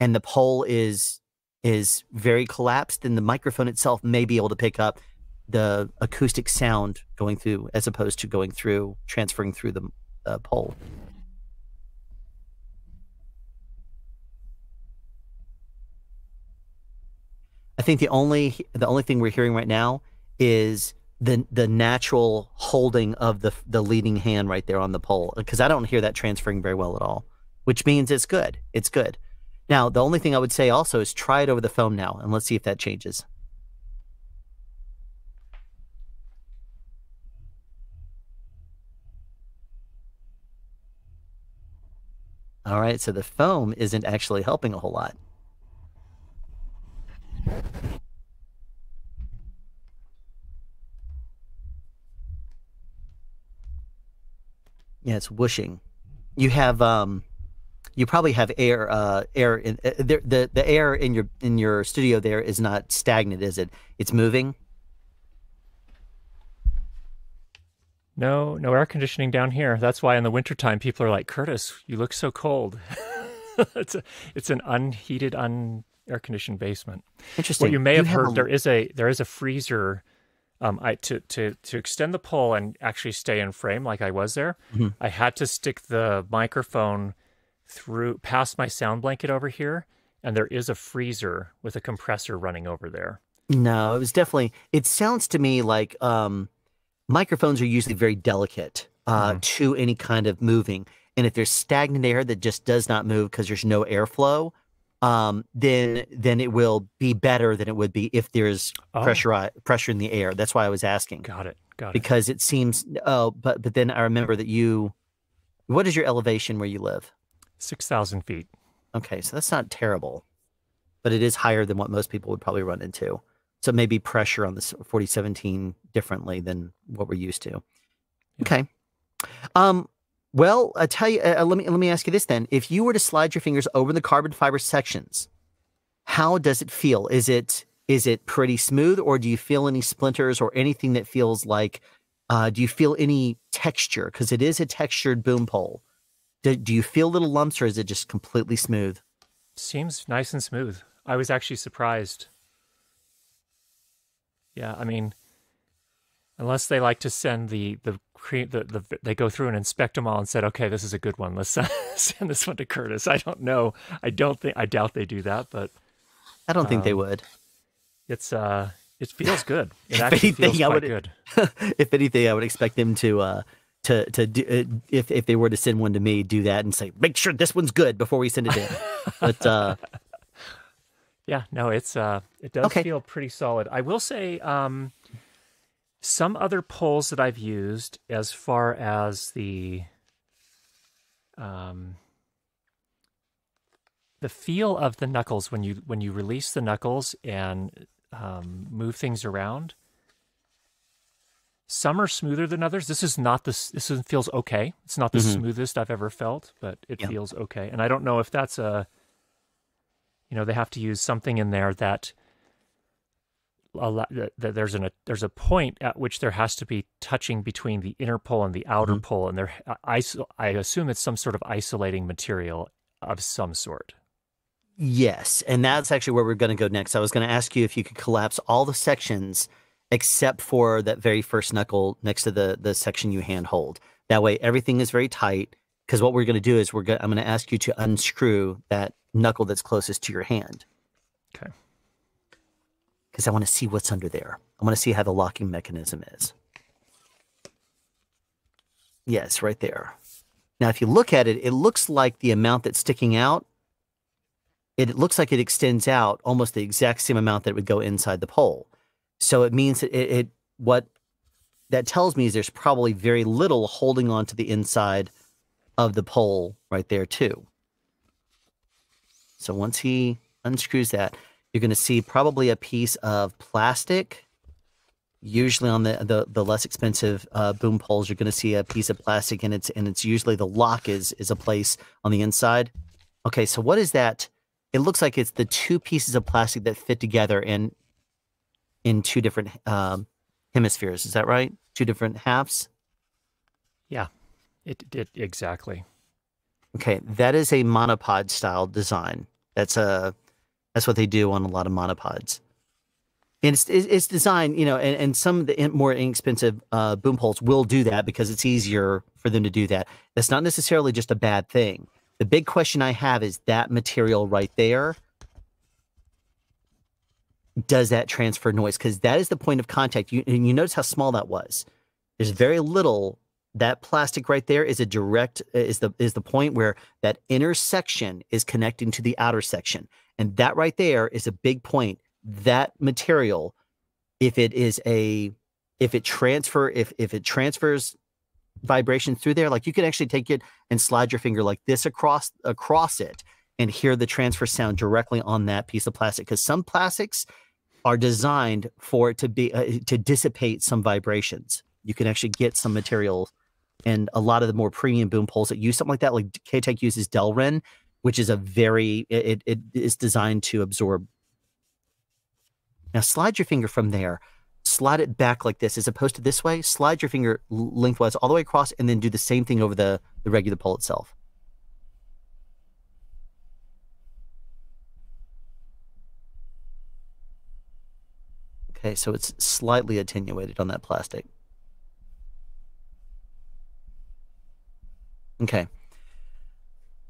and the pole is is very collapsed, then the microphone itself may be able to pick up the acoustic sound going through as opposed to going through transferring through the uh, pole. I think the only the only thing we're hearing right now is the the natural holding of the the leading hand right there on the pole because I don't hear that transferring very well at all, which means it's good. It's good. Now, the only thing I would say also is try it over the phone now, and let's see if that changes. All right, so the foam isn't actually helping a whole lot. Yeah, it's whooshing. You have um you probably have air uh, air in uh, the, the the air in your in your studio there is not stagnant is it? It's moving? No no air conditioning down here. That's why in the wintertime people are like curtis you look so cold. It's a it's an unheated un air conditioned basement. Interesting. what you may have, have heard a... there is a there is a freezer um, I to to to extend the pole and actually stay in frame like I was there, mm-hmm. I had to stick the microphone through past my sound blanket over here, and there is a freezer with a compressor running over there. No, it was definitely. It sounds to me like um, microphones are usually very delicate uh, mm. to any kind of moving, and if there's stagnant air that just does not move because there's no airflow, um, then then it will be better than it would be if there's oh. pressure pressure in the air. That's why I was asking. Got it. Got it. Because it seems. Oh, but but then I remember that you. What is your elevation where you live? 6,000 feet. Okay, so that's not terrible, but it is higher than what most people would probably run into. So maybe pressure on this 4017 differently than what we're used to. Yeah. Okay. Um, well, I tell you, uh, let me let me ask you this then: If you were to slide your fingers over the carbon fiber sections, how does it feel? Is it is it pretty smooth, or do you feel any splinters or anything that feels like? Uh, do you feel any texture? Because it is a textured boom pole. Do, do you feel little lumps or is it just completely smooth? Seems nice and smooth. I was actually surprised. Yeah, I mean, unless they like to send the the the, the they go through and inspect them all and said, okay, this is a good one. Let's send this one to Curtis. I don't know. I don't think. I doubt they do that, but I don't um, think they um, would. It's uh, it feels good. It actually anything, feels quite would, good. if anything, I would expect them to uh, to to do uh, if if they were to send one to me, do that and say, make sure this one's good before we send it in. but uh, yeah, no, it's uh, it does okay. feel pretty solid. I will say, um, some other poles that I've used as far as the um the feel of the knuckles when you when you release the knuckles and um, move things around some are smoother than others. This is not this. This feels okay. It's not the mm-hmm. smoothest I've ever felt, but it yeah. feels okay. And I don't know if that's a, you know, they have to use something in there that, that, that there's an a, there's a point at which there has to be touching between the inner pole and the outer mm-hmm. pole, and there I, I assume it's some sort of isolating material of some sort. Yes, and that's actually where we're going to go next. I was going to ask you if you could collapse all the sections except for that very first knuckle next to the the section you hand hold. That way, everything is very tight. Because what we're going to do is we're going I'm going to ask you to unscrew that knuckle that's closest to your hand. Okay. Because I want to see what's under there. I want to see how the locking mechanism is. Yes, right there. Now, if you look at it, it looks like the amount that's sticking out, it looks like it extends out almost the exact same amount that would go inside the pole. So it means that it, it what that tells me is there's probably very little holding on to the inside of the pole right there too. So once he unscrews that, you're going to see probably a piece of plastic. Usually on the the, the less expensive uh, boom poles, you're going to see a piece of plastic, and it's and it's usually the lock is is a place on the inside. Okay, so what is that? It looks like it's the two pieces of plastic that fit together in in two different um, hemispheres. Is that right? Two different halves. Yeah, it did exactly. Okay, that is a monopod style design. That's a that's what they do on a lot of monopods. And it's it's designed, you know, and, and some of the more inexpensive uh, boom poles will do that because it's easier for them to do that. That's not necessarily just a bad thing. The big question I have is that material right there. Does that transfer noise? Because that is the point of contact. You and you notice how small that was. There's very little that plastic right there is a direct is the is the point where that inner section is connecting to the outer section and that right there is a big point that material if it is a if it transfer if if it transfers vibration through there like you can actually take it and slide your finger like this across across it and hear the transfer sound directly on that piece of plastic because some plastics are designed for it to be uh, to dissipate some vibrations you can actually get some material and a lot of the more premium boom poles that use something like that, like K-Tek uses Delrin, which is a very it it is designed to absorb. Now slide your finger from there, slide it back like this, as opposed to this way. Slide your finger lengthwise all the way across, and then do the same thing over the the regular pole itself. Okay, so it's slightly attenuated on that plastic. Okay.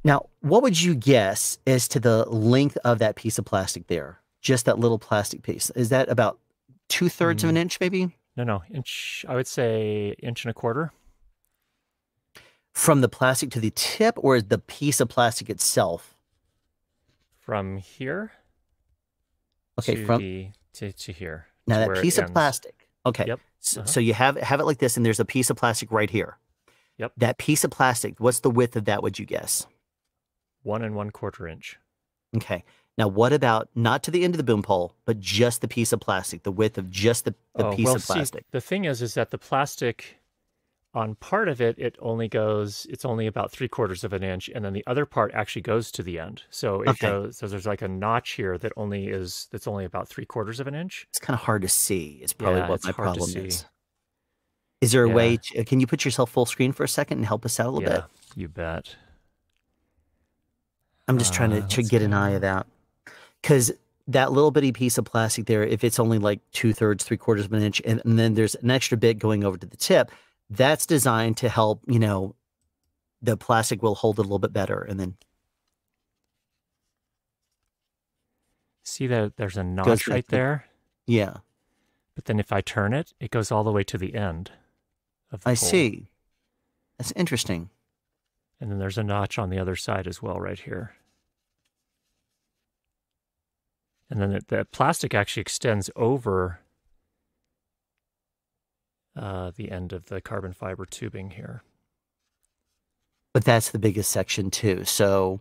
Now, what would you guess as to the length of that piece of plastic there? Just that little plastic piece. Is that about two thirds mm. of an mm. inch, maybe? No, no, inch. I would say inch and a quarter. From the plastic to the tip, or the piece of plastic itself? From here. Okay, to from the, to, to here. Now that piece of plastic. Okay. Yep. So, uh-huh. so you have have it like this, and there's a piece of plastic right here. Yep. That piece of plastic, what's the width of that, would you guess? One and one quarter inch. Okay. Now, what about not to the end of the boom pole, but just the piece of plastic, the width of just the, the oh, piece well, of plastic? See, the thing is, is that the plastic on part of it, it only goes, it's only about three quarters of an inch, and then the other part actually goes to the end. So it okay. goes, so there's like a notch here that only is, that's only about three quarters of an inch. It's kind of hard to see. It's probably yeah, what my problem is. Is there a yeah. way? To, can you put yourself full screen for a second and help us out a little yeah, bit? You bet. I'm just trying to, Uh, to get an eye of that because that little bitty piece of plastic there, if it's only like two thirds, three quarters of an inch, and, and then there's an extra bit going over to the tip, that's designed to help. You know, the plastic will hold it a little bit better, and then See that there's a notch right there, yeah, but then if I turn it, it goes all the way to the end of the I pole. see. That's interesting. And then there's a notch on the other side as well, right here. And then the, the plastic actually extends over uh, the end of the carbon fiber tubing here. but that's the biggest section too. So,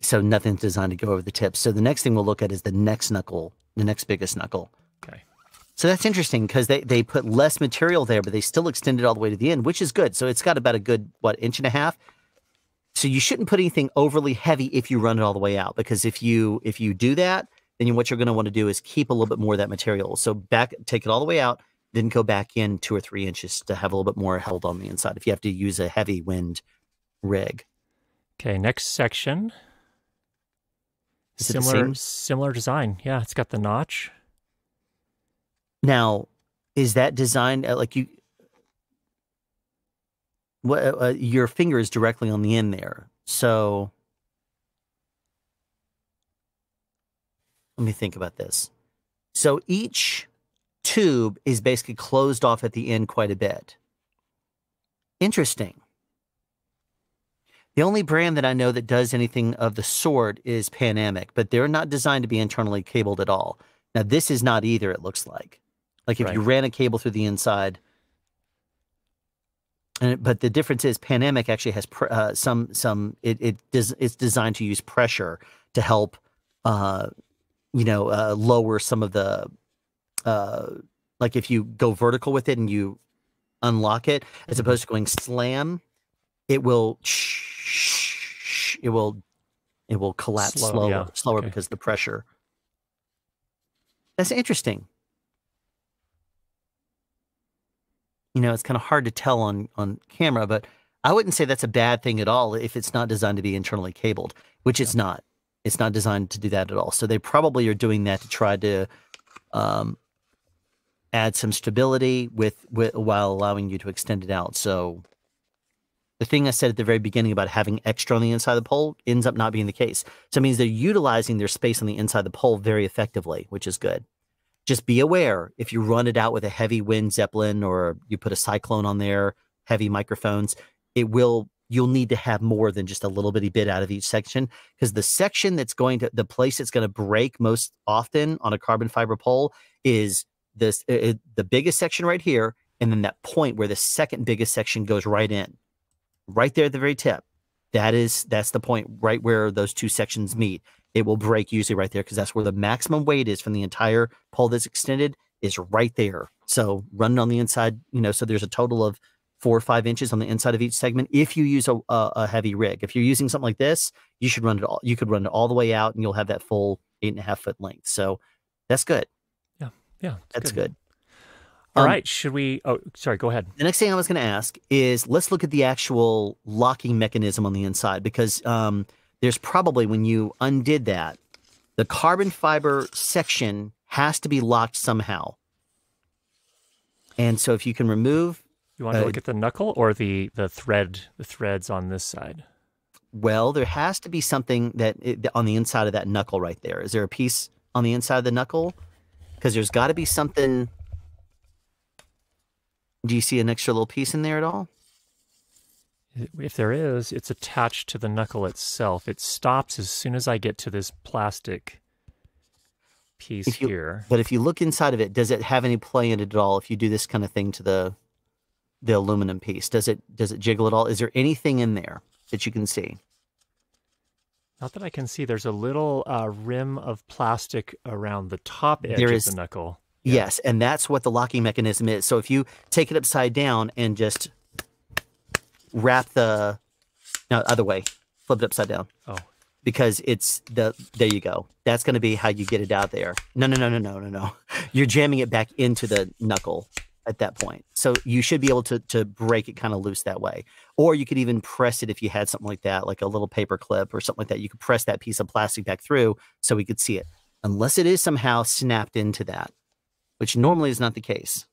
so nothing's designed to go over the tip. So the next thing we'll look at is the next knuckle, the next biggest knuckle. Okay. So that's interesting because they, they put less material there, but they still extend it all the way to the end, which is good. So it's got about a good, what, inch and a half. So you shouldn't put anything overly heavy if you run it all the way out, because if you if you do that, then what you're going to want to do is keep a little bit more of that material. So back, take it all the way out, then go back in two or three inches to have a little bit more held on the inside. If you have to use a heavy wind rig, Okay, next section. Is Similar similar design. Yeah, it's got the notch. Now, is that designed uh, like you? What uh, uh, your finger is directly on the end there, so let me think about this. So each tube is basically closed off at the end quite a bit. Interesting. The only brand that I know that does anything of the sort is Panamic, but they're not designed to be internally cabled at all. Now, this is not either, it looks like. Like if right. you ran a cable through the inside, and, but the difference is Panamic actually has uh, some some it it does it's designed to use pressure to help uh, you know uh, lower some of the uh, like if you go vertical with it and you unlock it as mm-hmm. opposed to going slam, it will it will it will collapse Slow, slower yeah. slower okay. because the pressure. That's interesting. You know, it's kind of hard to tell on on camera, but I wouldn't say that's a bad thing at all if it's not designed to be internally cabled, which it's not. It's not designed to do that at all. So they probably are doing that to try to um, add some stability with, with while allowing you to extend it out. So the thing I said at the very beginning about having extra on the inside of the pole ends up not being the case. So it means they're utilizing their space on the inside of the pole very effectively, which is good. Just be aware if you run it out with a heavy wind zeppelin or you put a cyclone on there, heavy microphones, it will you'll need to have more than just a little bitty bit out of each section because the section that's going to the place that's going to break most often on a carbon fiber pole is this the biggest section right here and then that point where the second biggest section goes right in. Right there at the very tip that is that's the point right where those two sections meet. It will break usually right there because that's where the maximum weight is from the entire pole that's extended is right there. So running on the inside you know so there's a total of four or five inches on the inside of each segment. If you use a, a, a heavy rig if you're using something like this you should run it all you could run it all the way out and you'll have that full eight and a half foot length. So that's good yeah, that's good. good. All um, right, should we? Oh, sorry. Go ahead. The next thing I was going to ask is let's look at the actual locking mechanism on the inside because um, there's probably when you undid that, the carbon fiber section has to be locked somehow. And so if you can remove, you want to uh, look at the knuckle or the the thread, the threads on this side. Well, there has to be something that it, on the inside of that knuckle right there. Is there a piece on the inside of the knuckle? Because there's got to be something. Do you see an extra little piece in there at all? If there is, it's attached to the knuckle itself. It stops as soon as I get to this plastic piece you, here. But if you look inside of it, does it have any play in it at all? If you do this kind of thing to the the aluminum piece, does it does it jiggle at all? Is there anything in there that you can see? Not that I can see. There's a little uh, rim of plastic around the top edge there is, of the knuckle. Yeah. Yes, and that's what the locking mechanism is. So if you take it upside down and just wrap the no other way, flip it upside down. Oh, because it's the there you go. That's going to be how you get it out there. No, no, no, no, no, no, no. You're jamming it back into the knuckle at that point. So you should be able to to break it kind of loose that way. Or you could even press it if you had something like that, like a little paper clip or something like that. You could press that piece of plastic back through so we could see it. Unless it is somehow snapped into that, which normally is not the case.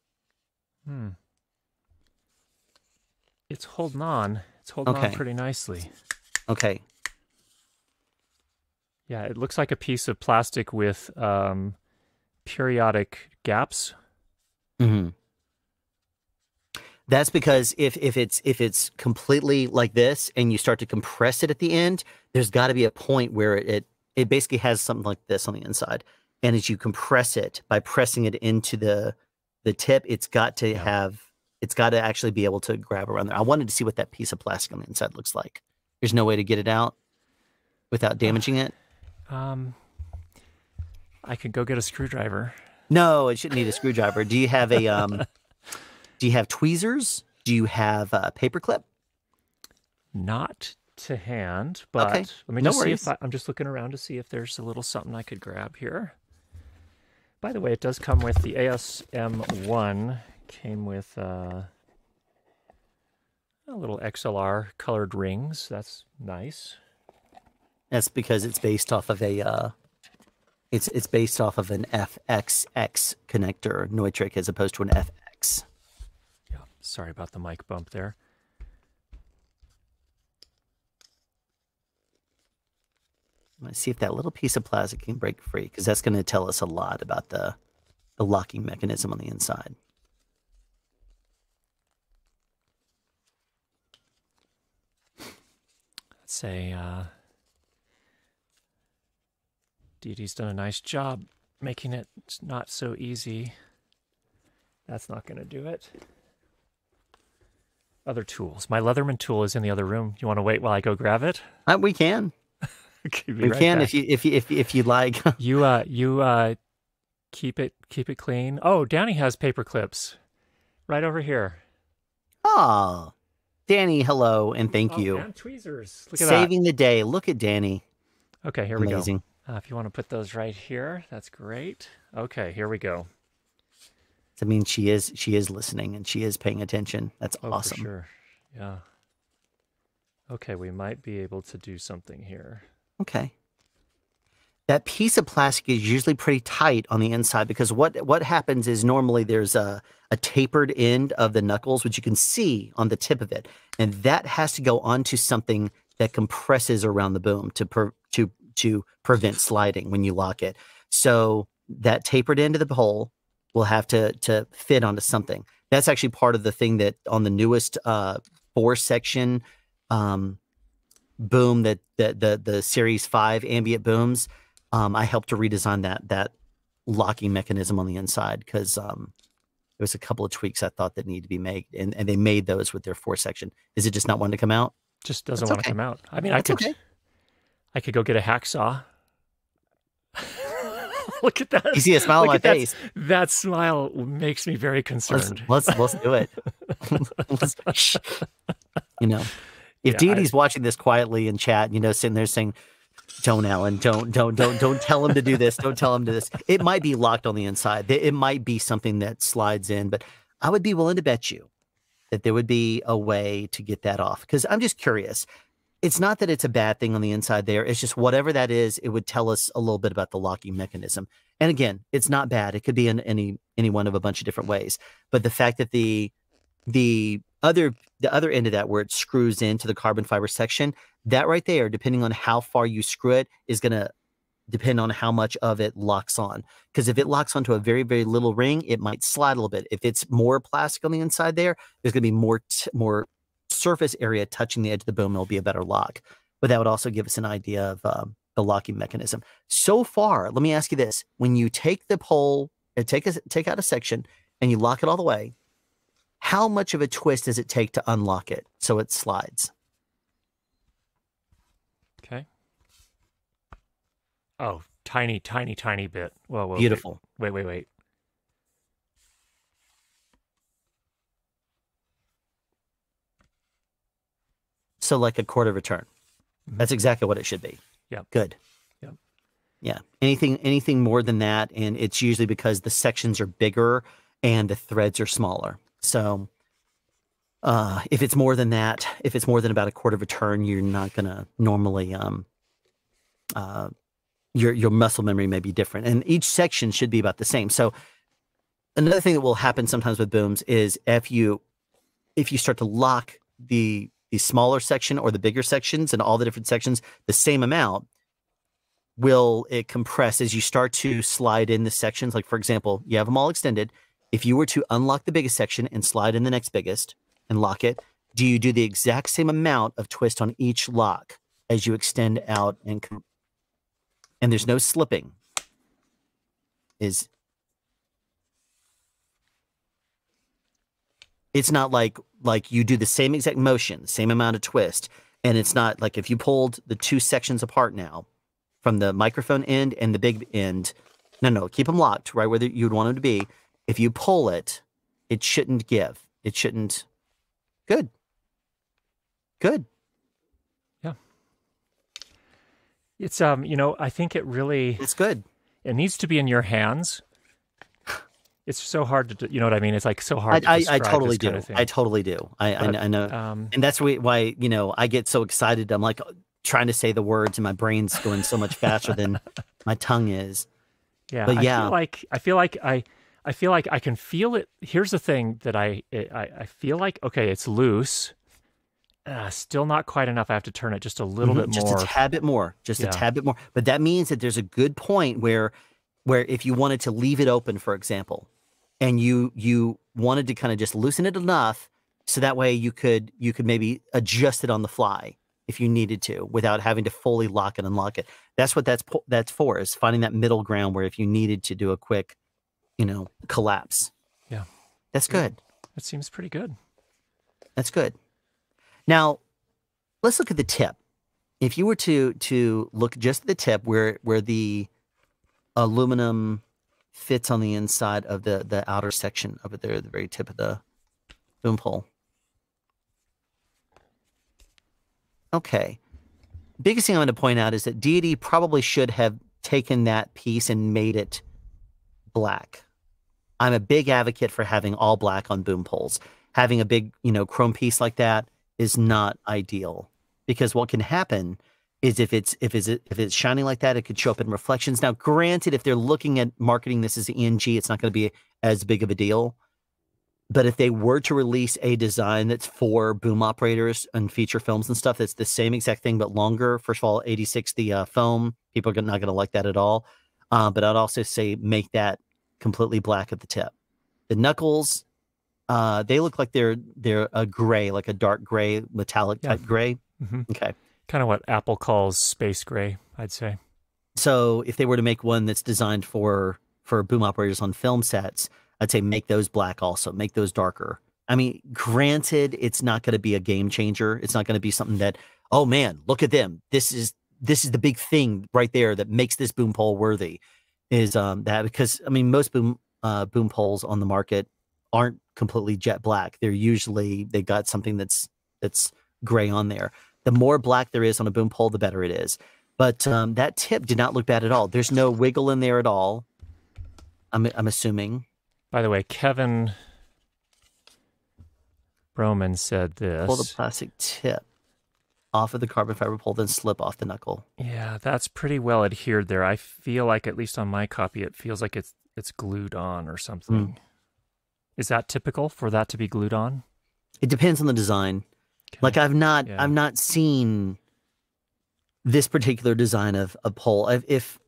Hmm. It's holding on. It's holding okay. on pretty nicely. Okay. Yeah, it looks like a piece of plastic with um, periodic gaps. Mm-hmm. That's because if if it's if it's completely like this and you start to compress it at the end, there's got to be a point where it it it basically has something like this on the inside. And as you compress it by pressing it into the the tip, it's got to yeah. have it's got to actually be able to grab around there. I wanted to see what that piece of plastic on the inside looks like. There's no way to get it out without damaging it. Um, I could go get a screwdriver. No, it shouldn't need a screwdriver. Do you have a um? Do you have tweezers? Do you have a paperclip? Not to hand, but okay. let me just no see if I, I'm just looking around to see if there's a little something I could grab here. By the way, it does come with the ASM1. Came with uh, a little XLR colored rings. That's nice. That's because it's based off of a uh, It's it's based off of an FXX connector, Neutrik, as opposed to an FX. Sorry about the mic bump there. Let's see if that little piece of plastic can break free, because that's going to tell us a lot about the the locking mechanism on the inside. Let's say uh, Deity's done a nice job making it not so easy. That's not going to do it. Other tools. My Leatherman tool is in the other room. You want to wait while I go grab it? Uh, we can. we right can back. if you if you if if you like. you uh you uh keep it keep it clean. Oh, Danny has paper clips right over here. Oh, Danny, hello and thank oh, you. And tweezers. Look at Saving that. the day. Look at Danny. Okay, here Amazing. we go. Uh, if you want to put those right here, that's great. Okay, here we go. I mean, she is she is listening and she is paying attention. That's oh, awesome. sure. Yeah. Okay, we might be able to do something here. Okay. That piece of plastic is usually pretty tight on the inside because what what happens is normally there's a, a tapered end of the knuckles, which you can see on the tip of it, and that has to go onto something that compresses around the boom to per, to to prevent sliding when you lock it. So that tapered end of the hole will have to to fit onto something. That's actually part of the thing that on the newest uh, four section um, boom that the, the the Series Five ambient booms, um, I helped to redesign that that locking mechanism on the inside because um, there was a couple of tweaks I thought that needed to be made, and, and they made those with their four section. Is it just not wanting to come out? Just doesn't That's want okay. to come out. I mean, That's I could okay. I could go get a hacksaw. Look at that. You see a smile on my face. That smile makes me very concerned. Let's let's, let's do it. let's, you know, if yeah, Deity's watching this quietly in chat, you know, sitting there saying, "Don't, Allen, don't, don't, don't, don't tell him to do this. Don't tell him to this." It might be locked on the inside. It might be something that slides in, but I would be willing to bet you that there would be a way to get that off because I'm just curious it's not that it's a bad thing on the inside there. It's just whatever that is, it would tell us a little bit about the locking mechanism. And again, it's not bad. It could be in any any one of a bunch of different ways. But the fact that the the other the other end of that where it screws into the carbon fiber section, that right there, depending on how far you screw it, is gonna depend on how much of it locks on. Because if it locks onto a very, very little ring, it might slide a little bit. If it's more plastic on the inside there, there's going to be more more surface area touching the edge of the boom will be a better lock. But that would also give us an idea of um, the locking mechanism. So far, let me ask you this: when you take the pole and take a, take out a section and you lock it all the way, how much of a twist does it take to unlock it so it slides? Okay. Oh, tiny, tiny, tiny bit. Well, well beautiful. Wait, wait, wait. So like a quarter of a turn. Mm-hmm. That's exactly what it should be. Yeah. Good. Yeah. Yeah. Anything anything more than that, and it's usually because the sections are bigger and the threads are smaller. So uh, if it's more than that, if it's more than about a quarter of a turn, you're not gonna normally um uh your your muscle memory may be different. And each section should be about the same. So another thing that will happen sometimes with booms is if you if you start to lock the the smaller section or the bigger sections and all the different sections the same amount, will it compress as you start to slide in the sections? Like, for example, you have them all extended. If you were to unlock the biggest section and slide in the next biggest and lock it, do you do the exact same amount of twist on each lock as you extend out and and there's no slipping? Is it's not like like you do the same exact motion, same amount of twist, and it's not like if you pulled the two sections apart now from the microphone end and the big end. No, no, keep them locked right where you would want them to be. If you pull it, it shouldn't give. It shouldn't. Good. Good. Yeah. It's um, you know, I think it really. It's good. It needs to be in your hands it's so hard to you know what I mean. It's like so hard. I, I, I, totally do. I totally do. I but, I, know, um, and that's why you know I get so excited. I'm like trying to say the words, and my brain's going so much faster than my tongue is. Yeah, But I yeah. feel like I feel like I I feel like I can feel it. Here's the thing that I I, I feel like okay, it's loose. Uh, still not quite enough. I have to turn it just a little Mhm, bit just more. a tad bit more, just Yeah. a tad bit more. But that means that there's a good point where, where if you wanted to leave it open, for example, and you you wanted to kind of just loosen it enough, so that way you could you could maybe adjust it on the fly if you needed to, without having to fully lock and unlock it. That's what that's that's for is finding that middle ground where if you needed to do a quick, you know, collapse. Yeah. that's good. it seems pretty good. That's good. Now, let's look at the tip. If you were to to look just at the tip where where the aluminum fits on the inside of the the outer section over there, the very tip of the boom pole. Okay. Biggest thing I'm going to point out is that Deity probably should have taken that piece and made it black. I'm a big advocate for having all black on boom poles having a big, you know, chrome piece like that is not ideal because what can happen is if it's if it's if it's shining like that, it could show up in reflections. Now, granted, if they're looking at marketing this as ENG, it's not going to be as big of a deal. But if they were to release a design that's for boom operators and feature films and stuff, that's the same exact thing but longer. First of all, 86 the uh, foam, people are not going to like that at all. Uh, but I'd also say make that completely black at the tip. The knuckles, uh, they look like they're they're a gray, like a dark gray, metallic Yeah. type gray. hmm Okay. Kind of what Apple calls space gray, I'd say. So if they were to make one that's designed for for boom operators on film sets, I'd say make those black also, make those darker. I mean, granted, it's not going to be a game changer. It's not going to be something that, oh man, look at them. This is this is the big thing right there that makes this boom pole worthy. Is um that because I mean most boom uh boom poles on the market aren't completely jet black. They're usually they got something that's that's gray on there. The more black there is on a boom pole, the better it is. But um, that tip did not look bad at all. There's no wiggle in there at all. I'm I'm assuming. By the way, Kevin Broman said this. Pull the plastic tip off of the carbon fiber pole, then slip off the knuckle. Yeah, that's pretty well adhered there. I feel like at least on my copy it feels like it's it's glued on or something. Hmm. Is that typical for that to be glued on? It depends on the design. Like I've not Yeah. I've not seen this particular design of a pole. If if,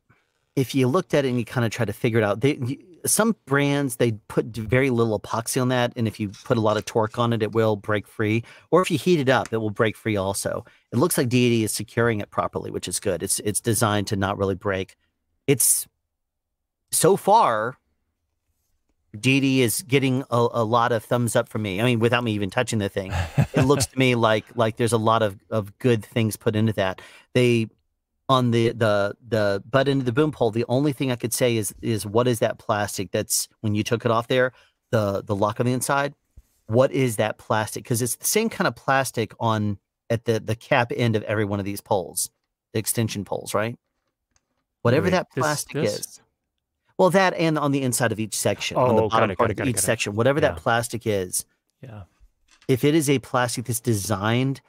if you looked at it and you kind of try to figure it out, they, some brands they put very little epoxy on that, and if you put a lot of torque on it, it will break free. Or if you heat it up, it will break free also. It looks like Deity is securing it properly, which is good. It's it's designed to not really break. It's so far Deity is getting a, a lot of thumbs up from me. I mean, without me even touching the thing it looks to me like like there's a lot of, of good things put into that. They on the the the butt end of the boom pole, the only thing I could say is is what is that plastic that's when you took it off there, the the lock on the inside? What is that plastic? Because it's the same kind of plastic on at the the cap end of every one of these poles, the extension poles, right? Whatever Wait, that this- plastic this? is. Well, that and on the inside of each section, on the Oh, got bottom it, part got it, of each it. section, whatever Yeah. that plastic is, Yeah. if it is a plastic that's designed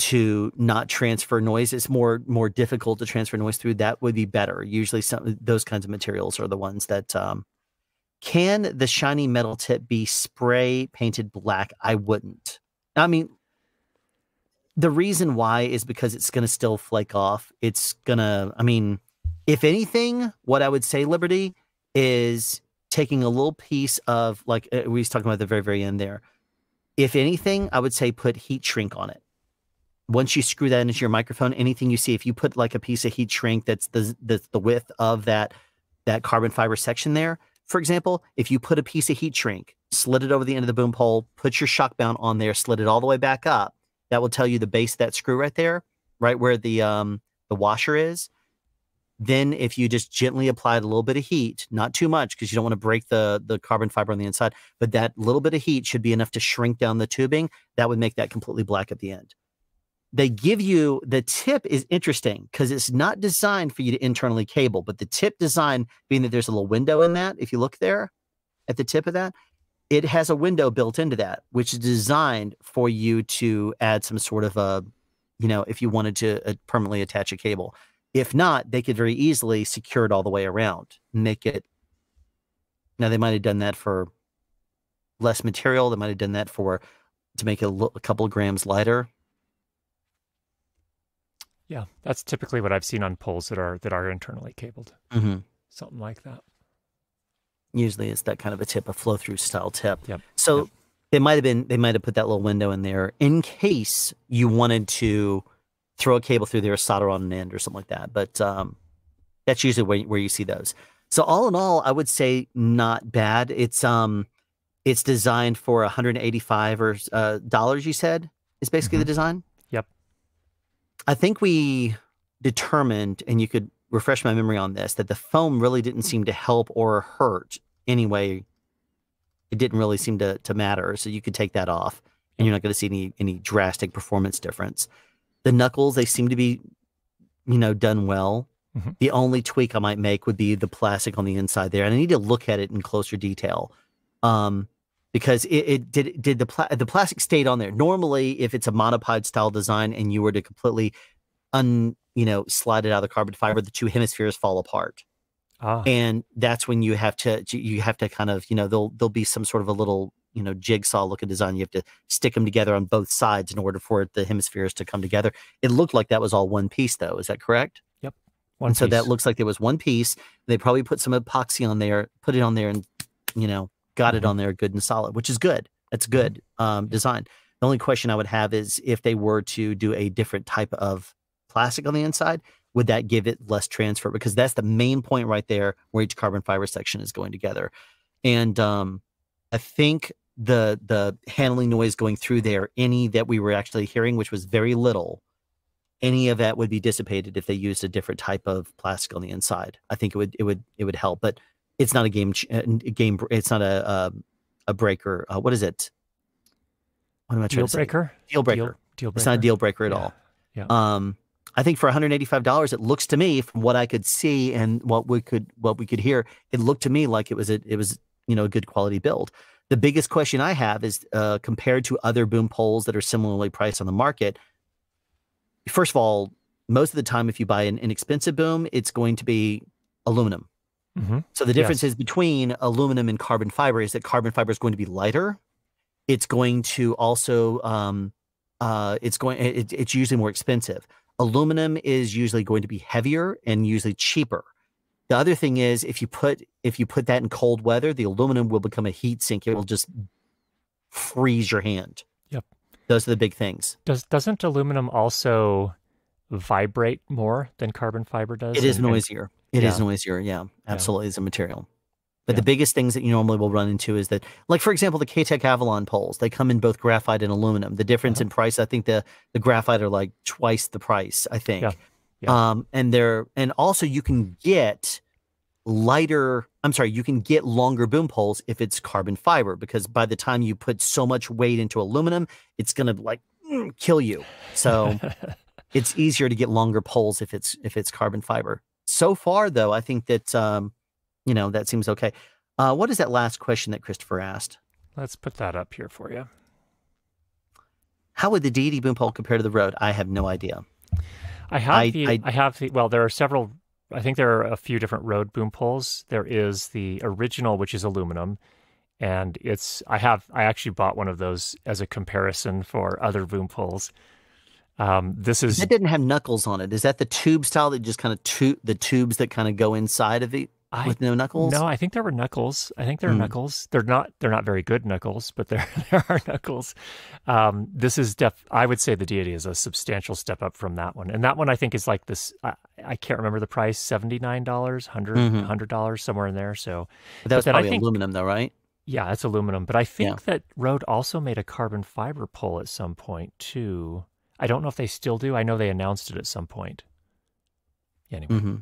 to not transfer noise, it's more more difficult to transfer noise through. That would be better. Usually, some those kinds of materials are the ones that. Um, can the shiny metal tip be spray painted black? I wouldn't. I mean, the reason why is because it's going to still flake off. It's gonna. I mean, if anything, what I would say, Liberty, is taking a little piece of like uh, we was talking about the very very end there if anything, I would say put heat shrink on it. Once you screw that into your microphone, anything you see, if you put like a piece of heat shrink that's the the, the width of that that carbon fiber section there, for example, if you put a piece of heat shrink, slid it over the end of the boom pole, put your shock mount on there, slid it all the way back up, that will tell you the base of that screw right there, right where the um the washer is. Then if you just gently applied a little bit of heat, not too much because you don't want to break the the carbon fiber on the inside, but that little bit of heat should be enough to shrink down the tubing. That would make that completely black at the end. They give you the tip is interesting because it's not designed for you to internally cable, but the tip design being that there's a little window in that. If you look there at the tip of that, it has a window built into that, which is designed for you to add some sort of a, you know, if you wanted to uh, permanently attach a cable. If not, they could very easily secure it all the way around, make it. Now they might have done that for less material. They might have done that for to make it a, a couple of grams lighter. Yeah, that's typically what I've seen on poles that are that are internally cabled. Mm-hmm. Something like that. Usually, it's that kind of a tip, a flow through style tip. Yep. So Yep. they might have been they might have put that little window in there in case you wanted to throw a cable through there, solder on an end or something like that. But um, that's usually where where you see those. So all in all, I would say not bad. It's um, it's designed for 185 or uh, dollars. You said is basically the design. Yep. I think we determined, and you could refresh my memory on this, that the foam really didn't seem to help or hurt anyway. It didn't really seem to to matter, so you could take that off, and you're not going to see any any drastic performance difference. The knuckles they seem to be, you know, done well. Mhm. The only tweak I might make would be the plastic on the inside there, and I need to look at it in closer detail, um, because it, it did did the pla- the plastic stayed on there. Normally, if it's a monopod style design and you were to completely un you know slide it out of the carbon fiber, the two hemispheres fall apart Ah, and that's when you have to you have to kind of you know there'll there'll be some sort of a little you know jigsaw looking design. You have to stick them together on both sides in order for the hemispheres to come together. It looked like that was all one piece though. Is that correct? One and so that looks like there was one piece. They probably put some epoxy on there put it on there and you know got it Mhm. on there good and solid which is good. That's good um, design. The only question i would have is if they were to do a different type of plastic on the inside would that give it less transfer? Because that's the main point right there where each carbon fiber section is going together. And um, i think the the handling noise going through there any that we were actually hearing which was very little any of that would be dissipated if they used a different type of plastic on the inside i think it would it would it would help but it's not a game uh, a game it's not a um, a breaker uh, what is it what am i trying deal to say? breaker. deal breaker Deal, deal breaker. it's not a deal breaker at Yeah, all yeah. um i think for 185 dollars it looks to me from what i could see and what we could what we could hear it looked to me like it was a it was you know a good quality build the biggest question i have is uh compared to other boom poles that are similarly priced on the market first of all most of the time if you buy an inexpensive boom it's going to be aluminum hmm so the difference Yes. is between aluminum and carbon fiber is that carbon fiber is going to be lighter. It's going to also um, uh, it's going it, it's usually more expensive. Aluminum is usually going to be heavier and usually cheaper. The other thing is if you put if you put that in cold weather, the aluminum will become a heat sink. It will just freeze your hand. Yep. Those are the big things. Does doesn't aluminum also vibrate more than carbon fiber does? It is And- noisier. It is yeah. noisier. Yeah, absolutely, as a material. But Yeah. the biggest things that you normally will run into is that, like for example, the K-Tek Avalon poles. They come in both graphite and aluminum. The difference Uh-huh. in price, I think the the graphite are like twice the price. I think. Yeah. Yeah. Um, and they're and also you can get lighter. I'm sorry, you can get longer boom poles if it's carbon fiber because by the time you put so much weight into aluminum, it's gonna like mm, kill you. So it's easier to get longer poles if it's if it's carbon fiber. So far, though, I think that um, you know that seems okay. Uh, what is that last question that Christopher asked? Let's put that up here for you. How would the deity boom pole compare to the Rode? I have no idea. I have I- the I- I, have the well there are several I think there are a few different Rode boom poles. There is the original which is aluminum and it's I have I actually bought one of those as a comparison for other boom poles. Um, this is That didn't have knuckles on it. Is that the tube style that just kind of tu- the tubes that kind of go inside of it I with no knuckles? No, I think there were knuckles. I think there are Hmm. knuckles. They're not. They're not very good knuckles, but there there are knuckles. Um, this is def. I would say the deity is a substantial step up from that one, and that one I think is like this. I, I can't remember the price. Seventy nine dollars, hundred Mhm. hundred dollars, somewhere in there. So But that was I probably think- aluminum, though, right? yeah, it's aluminum. But I think Yeah. that Rode also made a carbon fiber pole at some point too. I don't know if they still do. I know they announced it at some point. Yeah, Anyway. hmm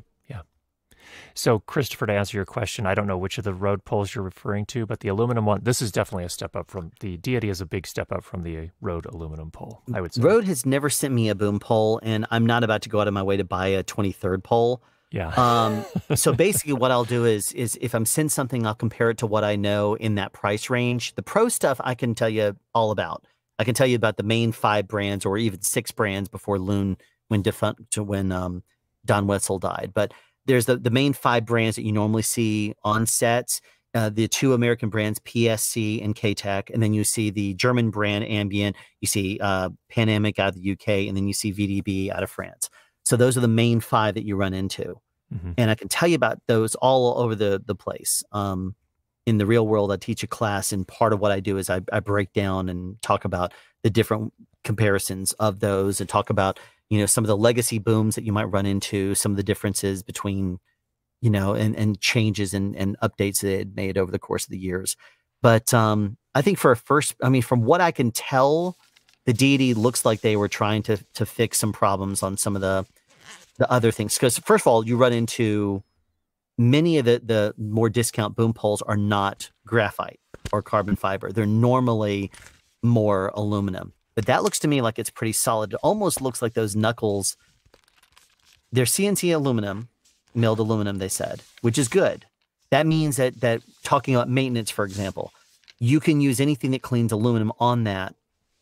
So, Christopher, to answer your question, I don't know which of the Rode poles you're referring to, but the aluminum one, this is definitely a step up from the deity is a big step up from the Rode aluminum pole, I would say. Rode has never sent me a boom pole, and I'm not about to go out of my way to buy a 23rd pole. yeah. Um, so basically, what I'll do is is if I'm sent something, I'll compare it to what I know in that price range. The pro stuff I can tell you all about. I can tell you about the main five brands or even six brands before Loon went defunct when um Don Wetzel died. But there's the, the main five brands that you normally see on sets. Uh, the two American brands, PSC and K-Tek, and then you see the German brand Ambient. You see uh, Panamic out of the UK, and then you see VDB out of France. So those are the main five that you run into, mm-hmm. and I can tell you about those all over the the place. Um, in the real world, I teach a class, and part of what I do is I, I break down and talk about the different comparisons of those, and talk about you know some of the legacy booms that you might run into, some of the differences between you know, and and changes and and updates that it made over the course of the years. But um, I think for a first, I mean, from what I can tell, the deity looks like they were trying to to fix some problems on some of the the other things. Because first of all, you run into many of the the more discount boom poles are not graphite or carbon fiber. They're normally more aluminum. But that looks to me like it's pretty solid. It almost looks like those knuckles. They're CNC aluminum, milled aluminum, they said, which is good. That means that that talking about maintenance, for example, you can use anything that cleans aluminum on that,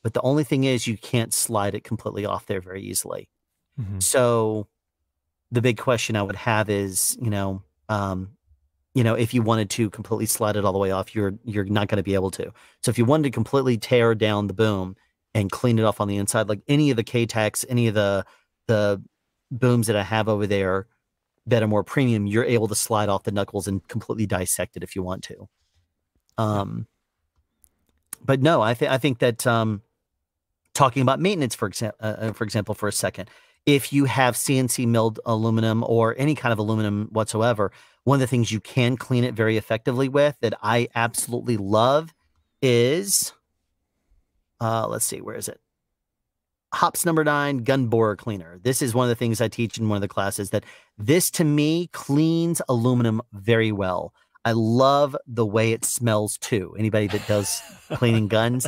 but the only thing is you can't slide it completely off there very easily. Mm-hmm. So the big question I would have is, you know, um, you know, if you wanted to completely slide it all the way off, you're you're not going to be able to. So if you wanted to completely tear down the boom and clean it off on the inside, like any of the K-Teks, any of the the booms that I have over there, that are more premium, you're able to slide off the knuckles and completely dissect it if you want to. Um, but no, I think I think that um, talking about maintenance, for example, uh, uh, for example, for a second, if you have CNC milled aluminum or any kind of aluminum whatsoever, one of the things you can clean it very effectively with that I absolutely love is, uh, let's see, where is it? Hoppe's number nine gun borer cleaner. This is one of the things i teach in one of the classes that this to me cleans aluminum very well. I love the way it smells too. Anybody that does cleaning guns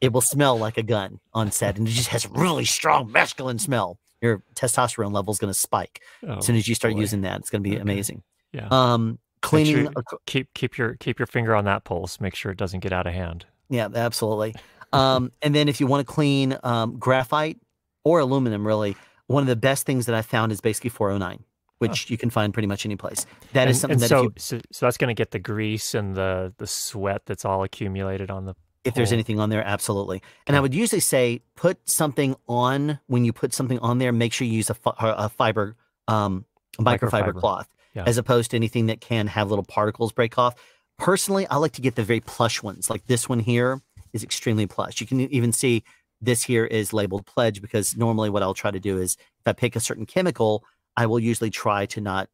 it will smell like a gun on set and it just has a really strong masculine smell. Your testosterone level is going to spike oh, as soon as you start boy. using that. It's going to be okay. amazing. Yeah. Um cleaning sure keep keep your keep your finger on that pulse. Make sure it doesn't get out of hand yeah absolutely um, and then if you want to clean um, graphite or aluminum, really, one of the best things that I found is basically 409, which oh. you can find pretty much any place. That and, is something that so, you, so, so that's going to get the grease and the the sweat that's all accumulated on the. If there's anything on there, absolutely. And I would usually say put something on when you put something on there. Make sure you use a, a fiber, um, microfiber, microfiber. cloth, yeah. as opposed to anything that can have little particles break off. Personally, I like to get the very plush ones, like this one here is extremely plush. You can even see this here is labeled pledge because normally what I'll try to do is if I pick a certain chemical, I will usually try to not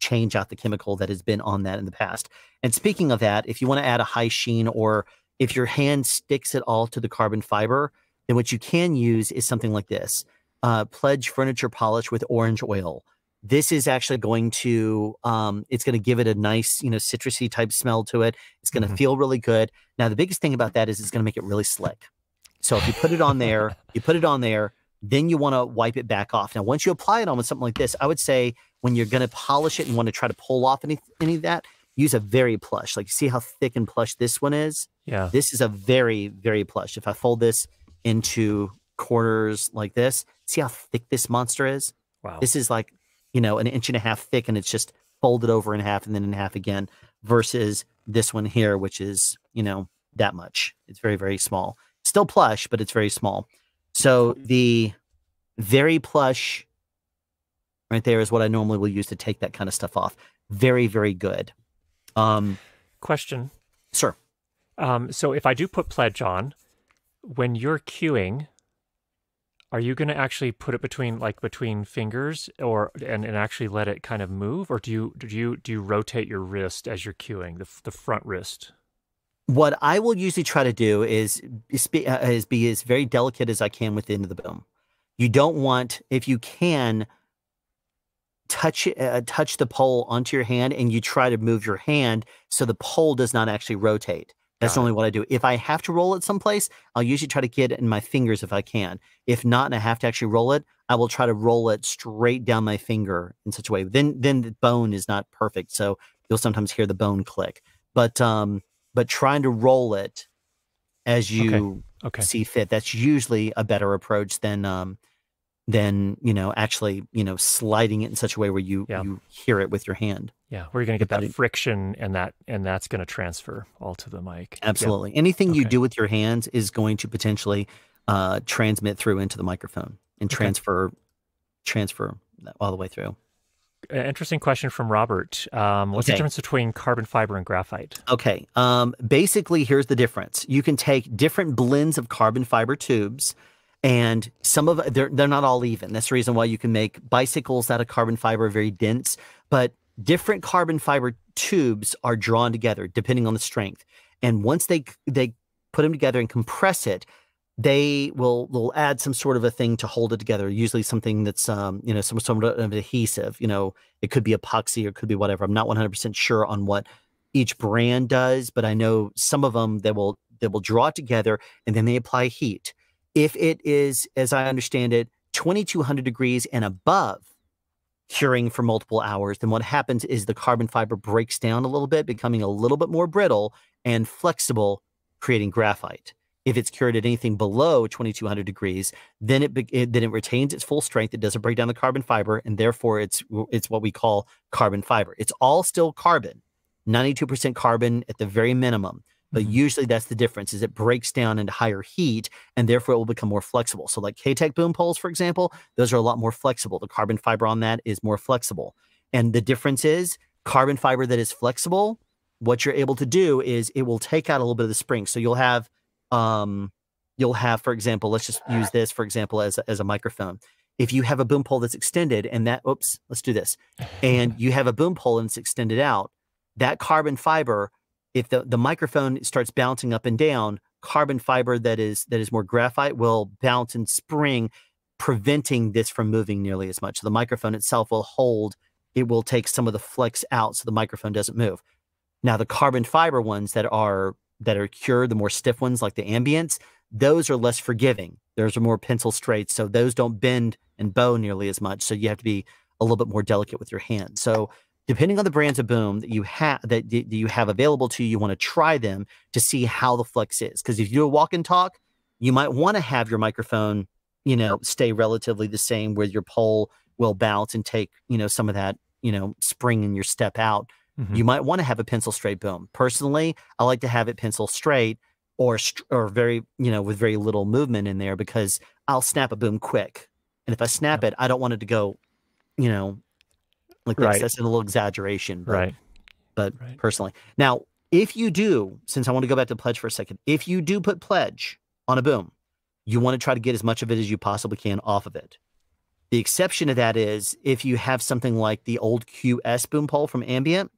change out the chemical that has been on that in the past. And speaking of that, if you want to add a high sheen or if your hand sticks at all to the carbon fiber, then what you can use is something like this. Uh, pledge furniture polish with orange oil this is actually going to um, it's going to give it a nice you know citrusy type smell to it. It's going to mm-hmm. feel really good. Now the biggest thing about that is it's going to make it really slick. So if you put it on there you put it on there then you want to wipe it back off. Now once you apply it on with something like this i would say when you're going to polish it and want to try to pull off any, any of that use a very plush. Like see how thick and plush this one is? Yeah. This is a very very plush. If i fold this into quarters like this see how thick this monster is? Wow. This is like you know, an inch and a half thick and it's just folded over in half and then in half again versus this one here, which is, you know, that much. It's very, very small. Still plush, but it's very small. So the very plush right there is what I normally will use to take that kind of stuff off. Very, very good. Um, Question. Sir. Um, so if I do put pledge on, when you're cueing, are you going to actually put it between like between fingers or and, and actually let it kind of move? Or do you do you do you rotate your wrist as you're cueing the, the front wrist? What i will usually try to do is is be, uh, is be as very delicate as i can with the end of the boom. You don't want if you can touch uh, touch the pole onto your hand and you try to move your hand so the pole does not actually rotate that's Got only it. what I do. If I have to roll it someplace, I'll usually try to get it in my fingers if I can. If not, and I have to actually roll it, I will try to roll it straight down my finger in such a way. Then, then the bone is not perfect, so you'll sometimes hear the bone click. But, um, but trying to roll it as you okay. Okay. see fit, that's usually a better approach than, um, than you know actually you know sliding it in such a way where you Yeah. you hear it with your hand. Yeah, where you're going to get that Depending- friction and that and that's going to transfer all to the mic. Yeah. Absolutely, anything you do with your hands is going to potentially uh, transmit through into the microphone and Okay. transfer transfer all the way through. Interesting question from Robert. Um, what's the difference between carbon fiber and graphite? Okay. Um, basically, here's the difference. You can take different blends of carbon fiber tubes, and some of they're they're not all even. That's the reason why you can make bicycles out of carbon fiber, very dense. But different carbon fiber tubes are drawn together depending on the strength. And once they they put them together and compress it, they will will add some sort of a thing to hold it together. Usually something that's um, you know some sort of adhesive. You know, it could be epoxy or it could be whatever. I'm not 100 percent sure on what each brand does, but I know some of them that will that will draw it together and then they apply heat. If it is, as I understand it, 2200 degrees and above, curing for multiple hours, then what happens is the carbon fiber breaks down a little bit, becoming a little bit more brittle and flexible, creating graphite. If it's cured at anything below 2200 degrees, then it, it then it retains its full strength. It doesn't break down the carbon fiber, and therefore it's it's what we call carbon fiber. It's all still carbon, 92% carbon at the very minimum. But Mhm. usually that's the difference is it breaks down into higher heat and therefore it will become more flexible. So like K-Tek boom poles, for example, those are a lot more flexible. The carbon fiber on that is more flexible. And the difference is carbon fiber that is flexible, what you're able to do is it will take out a little bit of the spring. So you'll have um you'll have, for example, let's just use this for example as a, as a microphone. If you have a boom pole that's extended and that oops, let's do this. And you have a boom pole and it's extended out, that carbon fiber if the, the microphone starts bouncing up and down, carbon fiber that is that is more graphite will bounce and spring, preventing this from moving nearly as much. So the microphone itself will hold, it will take some of the flex out so the microphone doesn't move. Now the carbon fiber ones that are that are cured, the more stiff ones like the ambience, those are less forgiving. Those are more pencil straight, so those don't bend and bow nearly as much. So you have to be a little bit more delicate with your hand. So depending on the brands of boom that you have that, that you have available to you, you want to try them to see how the flex is. Because if you do a walk and talk, you might want to have your microphone, you know, stay relatively the same where your pole will bounce and take, you know, some of that, you know, spring in your step out. Mhm. You might want to have a pencil straight boom. Personally, I like to have it pencil straight or or very, you know, with very little movement in there because I'll snap a boom quick. And if I snap it, I don't want it to go, you know, like. Right. That's a little exaggeration. But right. but Right. personally. Now, if you do, since I want to go back to pledge for a second, if you do put pledge on a boom, you want to try to get as much of it as you possibly can off of it. The exception to that is if you have something like the old QS boom pole from Ambient,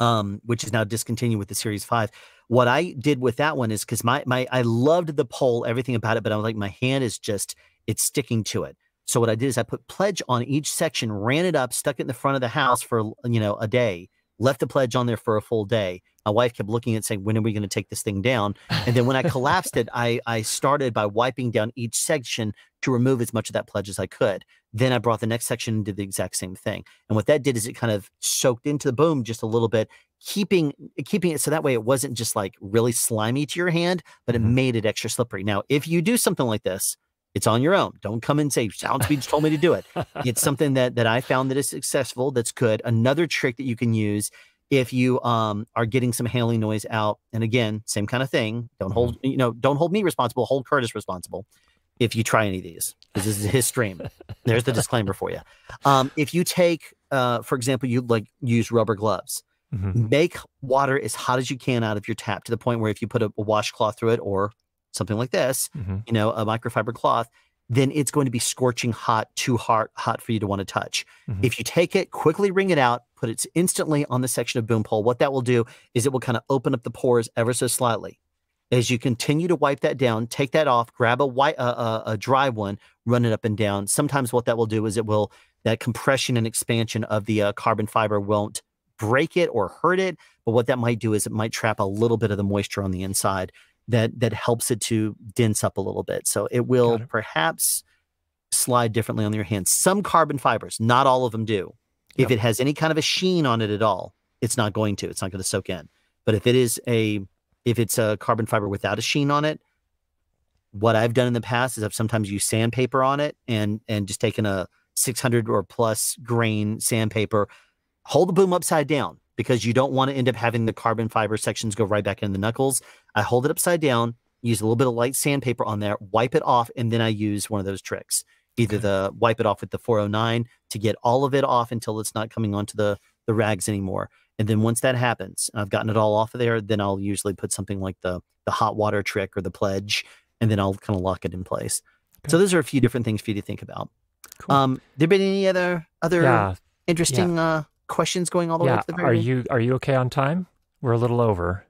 um, which is now discontinued with the Series 5. What I did with that one is because my my I loved the pole, everything about it, but I was like, my hand is just it's sticking to it. So what I did is I put pledge on each section, ran it up, stuck it in the front of the house for you know a day, left the pledge on there for a full day. My wife kept looking at it saying, when are we going to take this thing down? And then when I collapsed it, I I started by wiping down each section to remove as much of that pledge as I could. Then I brought the next section and did the exact same thing. And what that did is it kind of soaked into the boom just a little bit, keeping keeping it so that way it wasn't just like really slimy to your hand, but it Mhm. made it extra slippery. Now, if you do something like this, it's on your own. Don't come and say SoundSpeed told me to do it. It's something that that I found that is successful. That's good. Another trick that you can use if you um are getting some hailing noise out, and again, same kind of thing. Don't hold you know don't hold me responsible. Hold Curtis responsible. If you try any of these, because this is his stream. There's the disclaimer for you. Um, if you take, uh, for example, you like use rubber gloves Mhm. make water as hot as you can out of your tap to the point where if you put a, a washcloth through it or something like this, Mhm. you know, a microfiber cloth, then it's going to be scorching hot, too hot, hot for you to want to touch. Mhm. If you take it, quickly wring it out, put it instantly on the section of boom pole, what that will do is it will kind of open up the pores ever so slightly. As you continue to wipe that down, take that off, grab a white, uh, uh, a dry one, run it up and down. Sometimes what that will do is it will that compression and expansion of the uh, carbon fiber won't break it or hurt it, but what that might do is it might trap a little bit of the moisture on the inside that that helps it to dense up a little bit. So it will it. perhaps slide differently on your hands. Some carbon fibers, not all of them do. If it has any kind of a sheen on it at all, it's not going to. It's not going to soak in. But if it is a if it's a carbon fiber without a sheen on it, what I've done in the past is I've sometimes used sandpaper on it and and just taken a 600 or plus grain sandpaper, hold the boom upside down because you don't want to end up having the carbon fiber sections go right back in the knuckles. I hold it upside down, use a little bit of light sandpaper on there, wipe it off, and then I use one of those tricks. Either okay. the wipe it off with the 409 to get all of it off until it's not coming onto the the rags anymore. And then once that happens, I've gotten it all off of there, then I'll usually put something like the the hot water trick or the pledge, and then I'll kind of lock it in place. Okay. So those are a few different things for you to think about. Cool. Um, there been any other other yeah. interesting yeah. Uh, questions going all the yeah. way to the very Are you are you okay on time? We're a little over.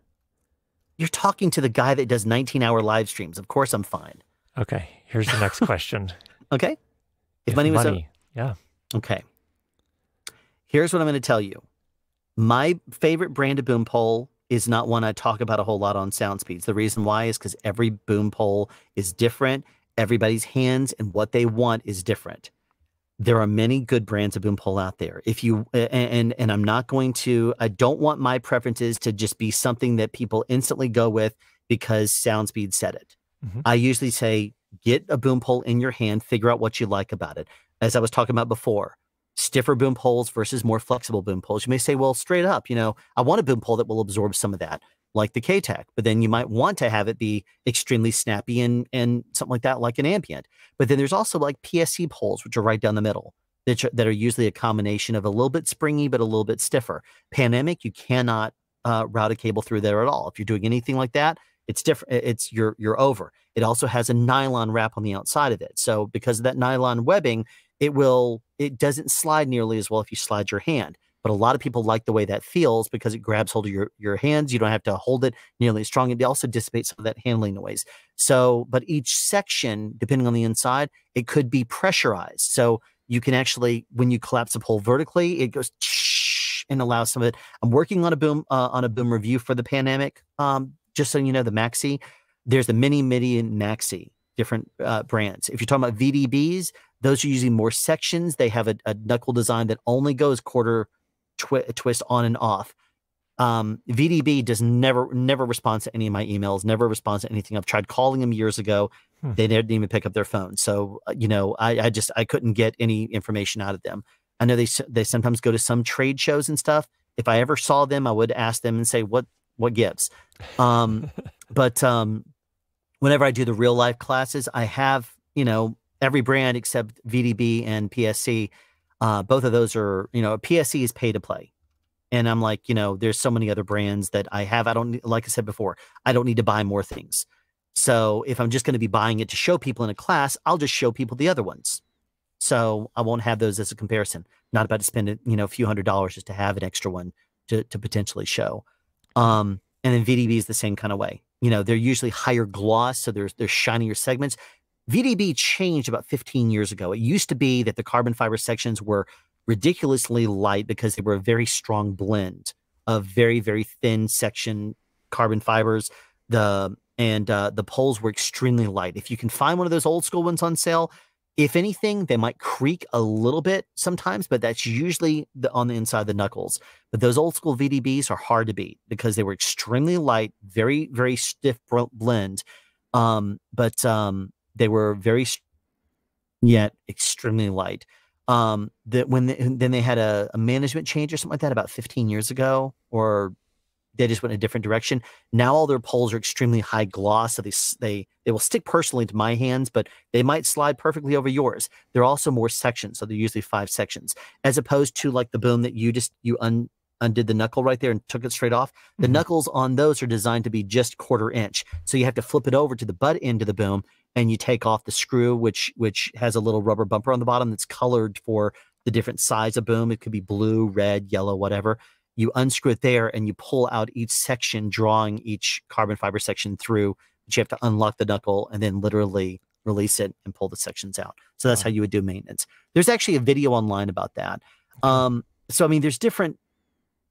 You're talking to the guy that does 19 hour live streams. Of course I'm fine. Okay. Here's the next question. okay. If, if money was money, a... yeah. Okay. Here's what I'm going to tell you. My favorite brand of boom pole is not one I talk about a whole lot on sound speeds. The reason why is because every boom pole is different. Everybody's hands and what they want is different there are many good brands of boom pole out there. If you and and I'm not going to I don't want my preferences to just be something that people instantly go with because SoundSpeed said it. Mm-hmm. I usually say get a boom pole in your hand, figure out what you like about it. As I was talking about before, stiffer boom poles versus more flexible boom poles. You may say, well, straight up, you know, I want a boom pole that will absorb some of that like the K-Tek, but then you might want to have it be extremely snappy and and something like that, like an ambient. But then there's also like PSC poles, which are right down the middle, that are, that are usually a combination of a little bit springy but a little bit stiffer. Panamic, you cannot uh, route a cable through there at all. If you're doing anything like that, it's different. It's you're you're over. It also has a nylon wrap on the outside of it, so because of that nylon webbing, it will it doesn't slide nearly as well if you slide your hand. But a lot of people like the way that feels because it grabs hold of your, your hands. You don't have to hold it nearly as strong. and It also dissipates some of that handling noise. So, but each section, depending on the inside, it could be pressurized. So you can actually, when you collapse a pole vertically, it goes and allows some of it. I'm working on a boom uh, on a boom review for the Panamic. Um, just so you know, the Maxi. There's the Mini, Midi, and Maxi different uh, brands. If you're talking about VDBs, those are using more sections. They have a, a knuckle design that only goes quarter twi- twist on and off. Um, VDB does never never respond to any of my emails, never responds to anything. I've tried calling them years ago. Hmm. They didn't even pick up their phone. So uh, you know, I, I just I couldn't get any information out of them. I know they they sometimes go to some trade shows and stuff. If I ever saw them, I would ask them and say what what gives. Um, but um, whenever I do the real life classes, I have you know every brand except VDB and PSC uh, both of those are, you know, PSC is pay to play. And I'm like, you know, there's so many other brands that I have. I don't, like I said before, I don't need to buy more things. So if I'm just going to be buying it to show people in a class, I'll just show people the other ones. So I won't have those as a comparison. Not about to spend, you know, a few hundred dollars just to have an extra one to, to potentially show. Um, and then VDB is the same kind of way. You know, they're usually higher gloss, so there's there's shinier segments. VDB changed about 15 years ago. It used to be that the carbon fiber sections were ridiculously light because they were a very strong blend of very, very thin section carbon fibers. The and uh, the poles were extremely light. If you can find one of those old school ones on sale, if anything, they might creak a little bit sometimes, but that's usually the, on the inside of the knuckles. But those old school VDBs are hard to beat because they were extremely light, very, very stiff blend. Um, but um, they were very yet extremely light. Um, that when they, then they had a, a management change or something like that about 15 years ago, or they just went a different direction. Now all their poles are extremely high gloss, so they they they will stick personally to my hands, but they might slide perfectly over yours. They're also more sections, so they're usually five sections, as opposed to like the boom that you just you un, undid the knuckle right there and took it straight off. The mm-hmm. knuckles on those are designed to be just quarter inch, so you have to flip it over to the butt end of the boom and you take off the screw, which which has a little rubber bumper on the bottom that's colored for the different size of boom. It could be blue, red, yellow, whatever. You unscrew it there and you pull out each section, drawing each carbon fiber section through. But you have to unlock the knuckle and then literally release it and pull the sections out. So that's how you would do maintenance. There's actually a video online about that. Um, so I mean, there's different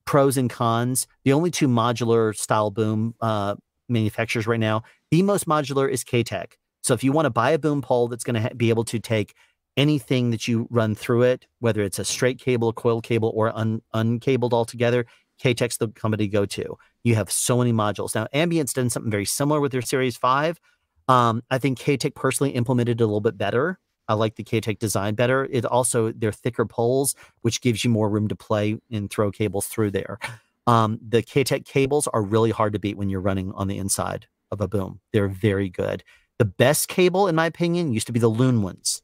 pros and cons. The only two modular style boom uh, manufacturers right now, the most modular is K-Tek. So if you want to buy a boom pole that's going to be able to take anything that you run through it, whether it's a straight cable, a coil cable, or un- uncabled altogether, K-Tek's the company to go to. You have so many modules. Now, Ambient's done something very similar with their Series 5. Um, I think K-Tek personally implemented it a little bit better. I like the K-Tek design better. It also they're thicker poles, which gives you more room to play and throw cables through there. Um, the K-Tek cables are really hard to beat when you're running on the inside of a boom. They're very good. The best cable, in my opinion, used to be the Loon ones.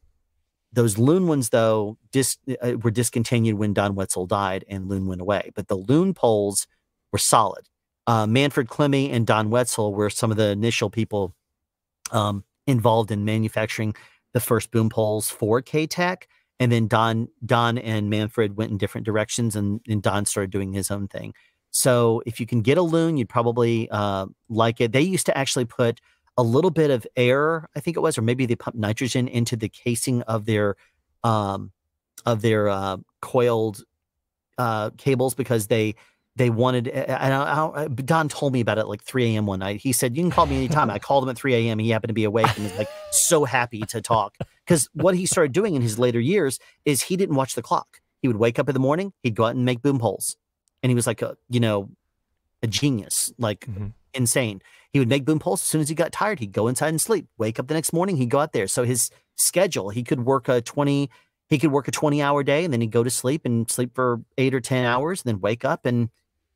Those Loon ones, though, dis, uh, were discontinued when Don Wetzel died and Loon went away. But the Loon poles were solid. Uh, Manfred Klemme and Don Wetzel were some of the initial people um, involved in manufacturing the first boom poles for K-Tek. And then Don, Don and Manfred went in different directions, and, and Don started doing his own thing. So if you can get a loon, you'd probably uh, like it. They used to actually put a little bit of air, I think it was, or maybe they pumped nitrogen into the casing of their um, of their uh, coiled uh, cables because they they wanted. And I, I, Don told me about it like 3 a.m. one night. He said, "You can call me anytime." I called him at 3 a.m. He happened to be awake and was like so happy to talk because what he started doing in his later years is he didn't watch the clock. He would wake up in the morning, he'd go out and make boom poles, and he was like a you know a genius, like mm-hmm. Insane. He would make boom poles as soon as he got tired. He'd go inside and sleep. Wake up the next morning, he'd go out there. So his schedule, he could work a 20 he could work a 20 hour day and then he'd go to sleep and sleep for 8 or 10 hours and then wake up and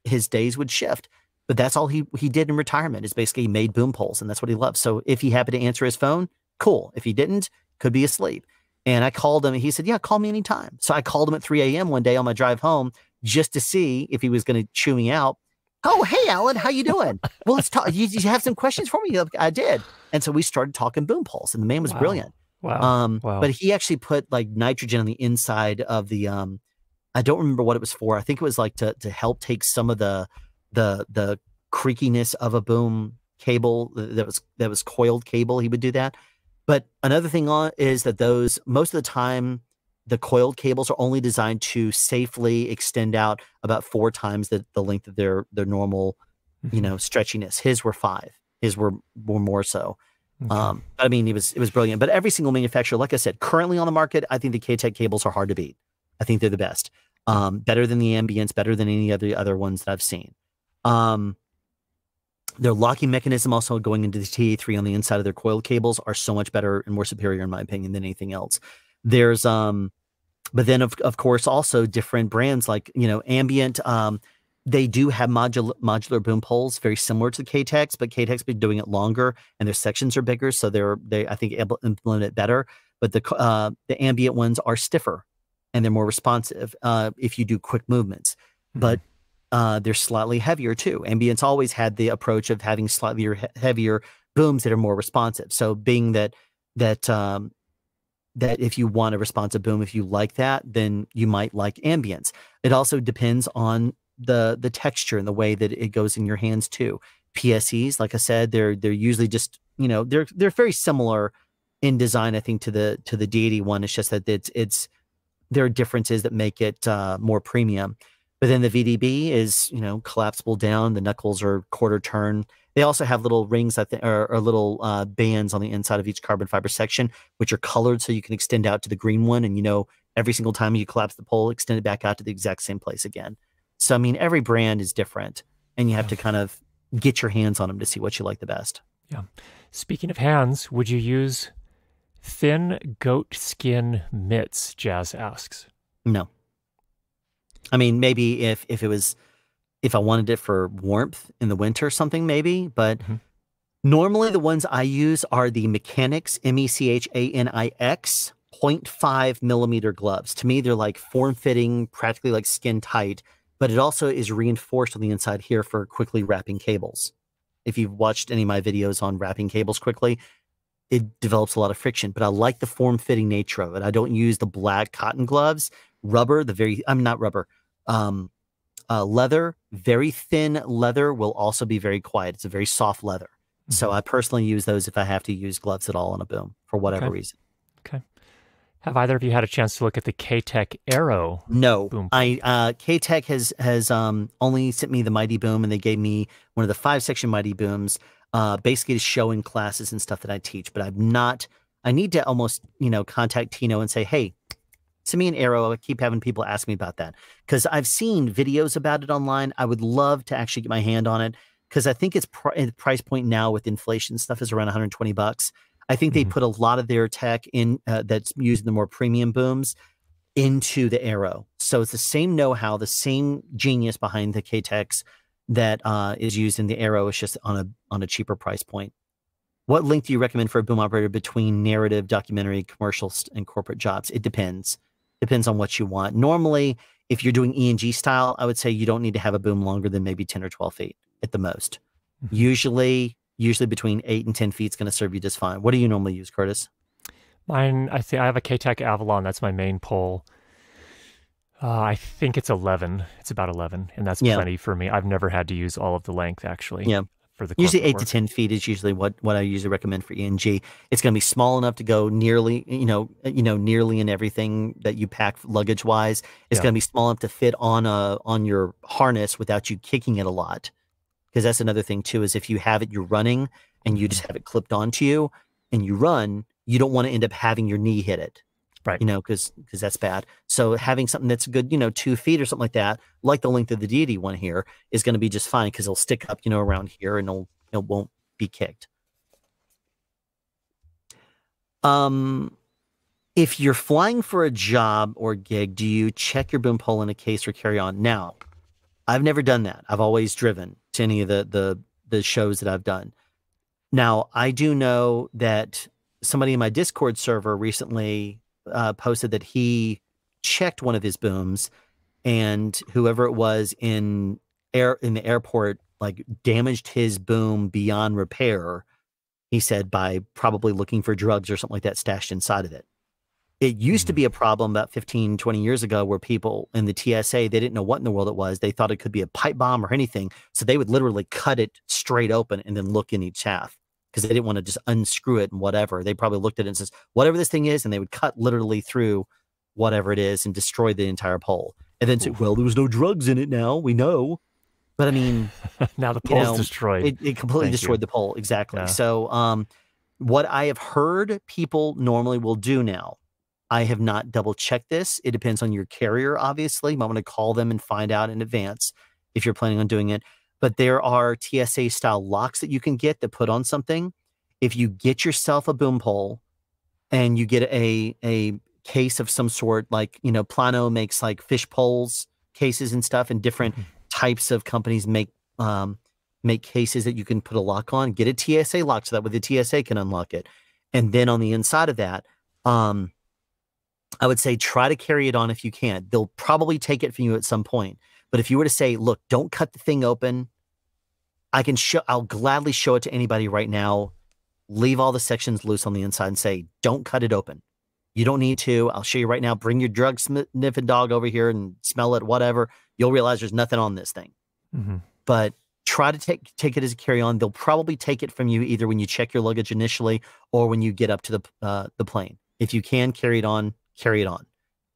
his days would shift. But that's all he he did in retirement is basically he made boom poles and that's what he loved. So if he happened to answer his phone, cool. If he didn't, could be asleep. And I called him and he said, Yeah, call me anytime. So I called him at 3 a.m. one day on my drive home just to see if he was going to chew me out Oh, hey, Allen, how you doing? well, let's talk. You, you, have some questions for me? I did. And so we started talking boom poles, and the man was wow. brilliant. Wow. Um, wow. But he actually put like nitrogen on the inside of the. Um, I don't remember what it was for. I think it was like to to help take some of the the the creakiness of a boom cable that was that was coiled cable. He would do that. But another thing on is that those most of the time the coiled cables are only designed to safely extend out about four times the, the length of their their normal, mm-hmm. you know, stretchiness. His were five. His were were more so. Okay. Um, I mean, it was it was brilliant. But every single manufacturer, like I said, currently on the market, I think the K-Tek cables are hard to beat. I think they're the best. Um, better than the ambience, better than any of the other ones that I've seen. Um, their locking mechanism, also going into the TA3 on the inside of their coiled cables, are so much better and more superior, in my opinion, than anything else. There's um but then of, of course also different brands like you know ambient um, they do have modular modular boom poles very similar to the K-Teks, but K-Tek's been doing it longer and their sections are bigger, so they're they I think able implement it better. But the uh, the ambient ones are stiffer and they're more responsive uh, if you do quick movements. Mm-hmm. But uh, they're slightly heavier too. Ambient's always had the approach of having slightly heavier booms that are more responsive. So being that that um, that if you want a responsive boom, if you like that, then you might like ambience. It also depends on the the texture and the way that it goes in your hands too. PSCs, like I said, they're they're usually just you know they're they're very similar in design. I think to the to the deity one. It's just that it's it's there are differences that make it uh, more premium. But then the VDB is you know collapsible down. The knuckles are quarter turn. They also have little rings that or, or little uh, bands on the inside of each carbon fiber section, which are colored so you can extend out to the green one. And you know, every single time you collapse the pole, extend it back out to the exact same place again. So, I mean, every brand is different and you have to kind of get your hands on them to see what you like the best. Yeah. Speaking of hands, would you use thin goat skin mitts? Jazz asks. No. I mean, maybe if if it was if I wanted it for warmth in the winter or something, maybe. But mm-hmm. normally the ones I use are the Mechanix M E C H A N I X 0.5 millimeter gloves. To me, they're like form fitting, practically like skin tight, but it also is reinforced on the inside here for quickly wrapping cables. If you've watched any of my videos on wrapping cables quickly, it develops a lot of friction, but I like the form fitting nature of it. I don't use the black cotton gloves, rubber, the very, I'm not rubber, um, uh, leather, very thin leather will also be very quiet. It's a very soft leather. Mm-hmm. So I personally use those if I have to use gloves at all on a boom for whatever okay. reason. Okay. Have either of you had a chance to look at the K-Tek Aero? No, boom. I uh, K-Tek has has um, only sent me the Mighty Boom, and they gave me one of the five section Mighty Booms, uh, basically to show in classes and stuff that I teach. But I'm not. I need to almost you know contact Tino and say, hey, send me an Aero. I keep having people ask me about that because I've seen videos about it online. I would love to actually get my hand on it. because I think its pr- price point now with inflation stuff is around 120 bucks. I think they Mhm. put a lot of their tech in uh, that's using the more premium booms into the Aero. So it's the same know-how, the same genius behind the K-Teks that uh, is used in the Aero. It's just on a on a cheaper price point. What length do you recommend for a boom operator between narrative, documentary, commercial, and corporate jobs? It depends. Depends on what you want. Normally, if you're doing ENG style, I would say you don't need to have a boom longer than maybe 10 or 12 feet at the most. Mhm. Usually, usually between eight and 10 feet is going to serve you just fine. What do you normally use, Curtis? Mine, I think I have a K-Tek Avalon. That's my main pole. Uh, I think it's 11. It's about 11, and that's Yeah. plenty for me. I've never had to use all of the length actually. Yeah. For the Usually eight to 10 feet is usually what, what I usually recommend for ENG. It's going to be small enough to go nearly, you know, you know, nearly in everything that you pack luggage wise. It's Yeah. going to be small enough to fit on a, on your harness without you kicking it a lot. Because that's another thing too, is if you have it, you're running and you just mm-hmm. have it clipped onto you and you run, you don't want to end up having your knee hit it. Right. You know, because because that's bad. So having something that's good, you know, two feet or something like that, like the length of the deity one here, is going to be just fine because it'll stick up, you know, around here and it'll it won't be kicked. Um, if you're flying for a job or gig, do you check your boom pole in a case or carry on? Now, I've never done that. I've always driven to any of the the the shows that I've done. Now, I do know that somebody in my Discord server recently uh, posted that he checked one of his booms, and whoever it was in air in the airport like damaged his boom beyond repair. He said by probably looking for drugs or something like that stashed inside of it. It used to be a problem about 15, 20 years ago where people in the TSA, they didn't know what in the world it was. They thought it could be a pipe bomb or anything. So they would literally cut it straight open and then look in each half because they didn't want to just unscrew it and whatever. They probably looked at it and says, whatever this thing is, and they would cut literally through whatever it is and destroy the entire pole. And then say, well, there was no drugs in it now. We know. But I mean, now the you know, destroyed. it, it completely Thank you. destroyed the pole. Exactly. Yeah. So, um, what I have heard people normally will do now, I have not double checked this. It depends on your carrier, obviously. You might want to call them and find out in advance if you're planning on doing it. But there are TSA style locks that you can get that put on something. If you get yourself a boom pole and you get a a case of some sort, like you know, Plano makes like fish poles cases and stuff, and different Mhm. types of companies make um, make cases that you can put a lock on. Get a TSA lock so that way the TSA can unlock it. And then on the inside of that, um, I would say try to carry it on if you can. They'll probably take it from you at some point. But if you were to say, look, don't cut the thing open, I can show I'll gladly show it to anybody right now. Leave all the sections loose on the inside and say, don't cut it open. You don't need to. I'll show you right now. Bring your drug sniffing dog over here and smell it, whatever. You'll realize there's nothing on this thing Mhm. but try to take take it as a carry on. They'll probably take it from you either when you check your luggage initially or when you get up to the uh, the plane. If you can carry it on, carry it on.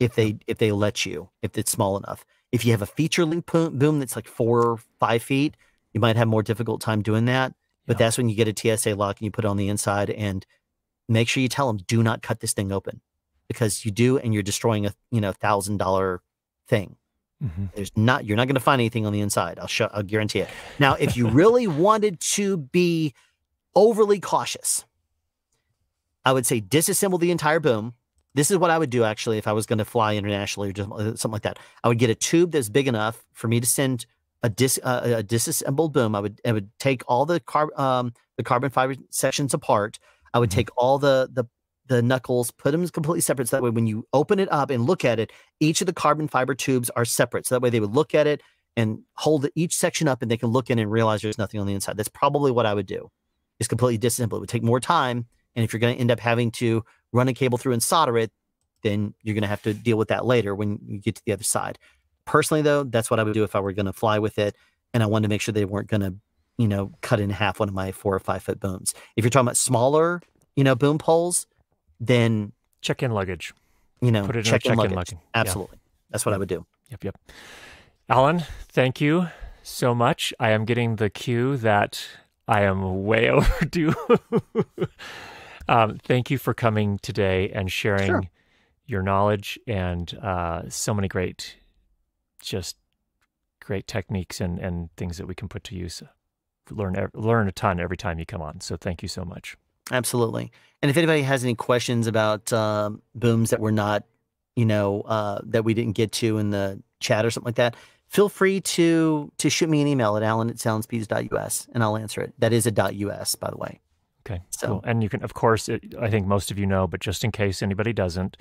If they if they let you, if it's small enough. If you have a feature link boom, that's like four or five feet, you might have more difficult time doing that. But Yeah. that's when you get a TSA lock and you put it on the inside and make sure you tell them do not cut this thing open because you do and you're destroying a you know thousand dollar thing. Mhm. There's not you're not going to find anything on the inside. I'll show I'll guarantee it. Now, if you really wanted to be overly cautious, I would say disassemble the entire boom. This is what I would do actually if I was going to fly internationally or just uh, something like that. I would get a tube that's big enough for me to send a dis uh, a disassembled boom. I would I would take all the carb um the carbon fiber sections apart. I would Mhm. take all the the the knuckles, put them completely separate. So that way, when you open it up and look at it, each of the carbon fiber tubes are separate. So that way, they would look at it and hold each section up, and they can look in and realize there's nothing on the inside. That's probably what I would do. Is completely disassemble. It would take more time, and if you're going to end up having to run a cable through and solder it, then you're going to have to deal with that later when you get to the other side. Personally, though, that's what I would do if I were going to fly with it, and I wanted to make sure they weren't going to, you know, cut in half one of my four or five foot booms. If you're talking about smaller, you know, boom poles, then Check in luggage. you know, Put it in check in check-in luggage. luggage. Yeah. Absolutely, that's what I would do. Yep, yep. Allen, thank you so much. I am getting the cue that I am way overdue. Um, thank you for coming today and sharing Sure. your knowledge and uh, so many great, just great techniques and, and things that we can put to use. learn learn a ton every time you come on. So thank you so much. Absolutely. And if anybody has any questions about uh, booms that were not, you know, uh, that we didn't get to in the chat or something like that, feel free to to shoot me an email at allen at soundspeeds.us and I'll answer it. That is a dot .us, by the way. Okay, so cool. and you can, of course, it, I think most of you know, but just in case anybody doesn't,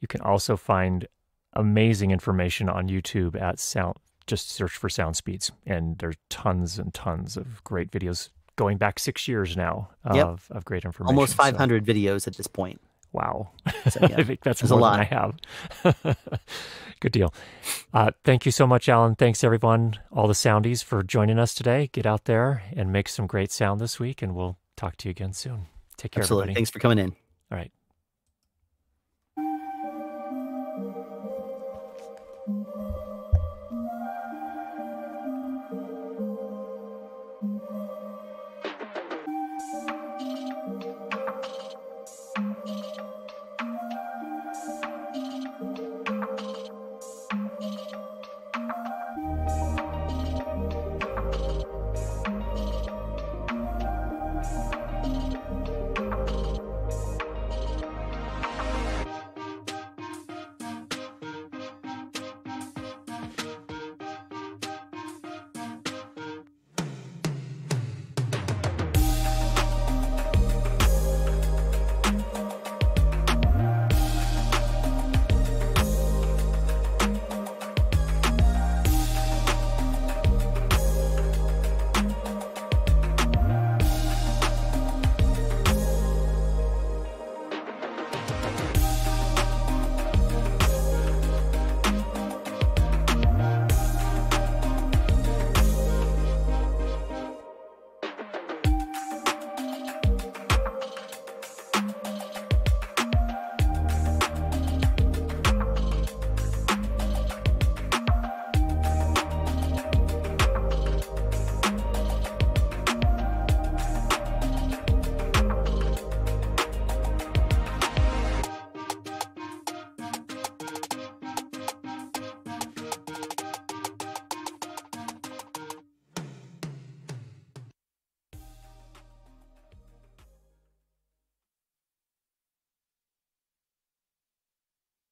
you can also find amazing information on YouTube at Sound. Just search for Sound Speeds, and there's tons and tons of great videos going back six years now of, yep. of great information. Almost 500 so. videos at this point. Wow. So, yeah. I think that's more a lot. I have. Good deal. Uh, thank you so much, Allen. Thanks, everyone, all the soundies, for joining us today. Get out there and make some great sound this week, and we'll talk to you again soon. Take care, Absolutely. Everybody. Thanks for coming in. All right.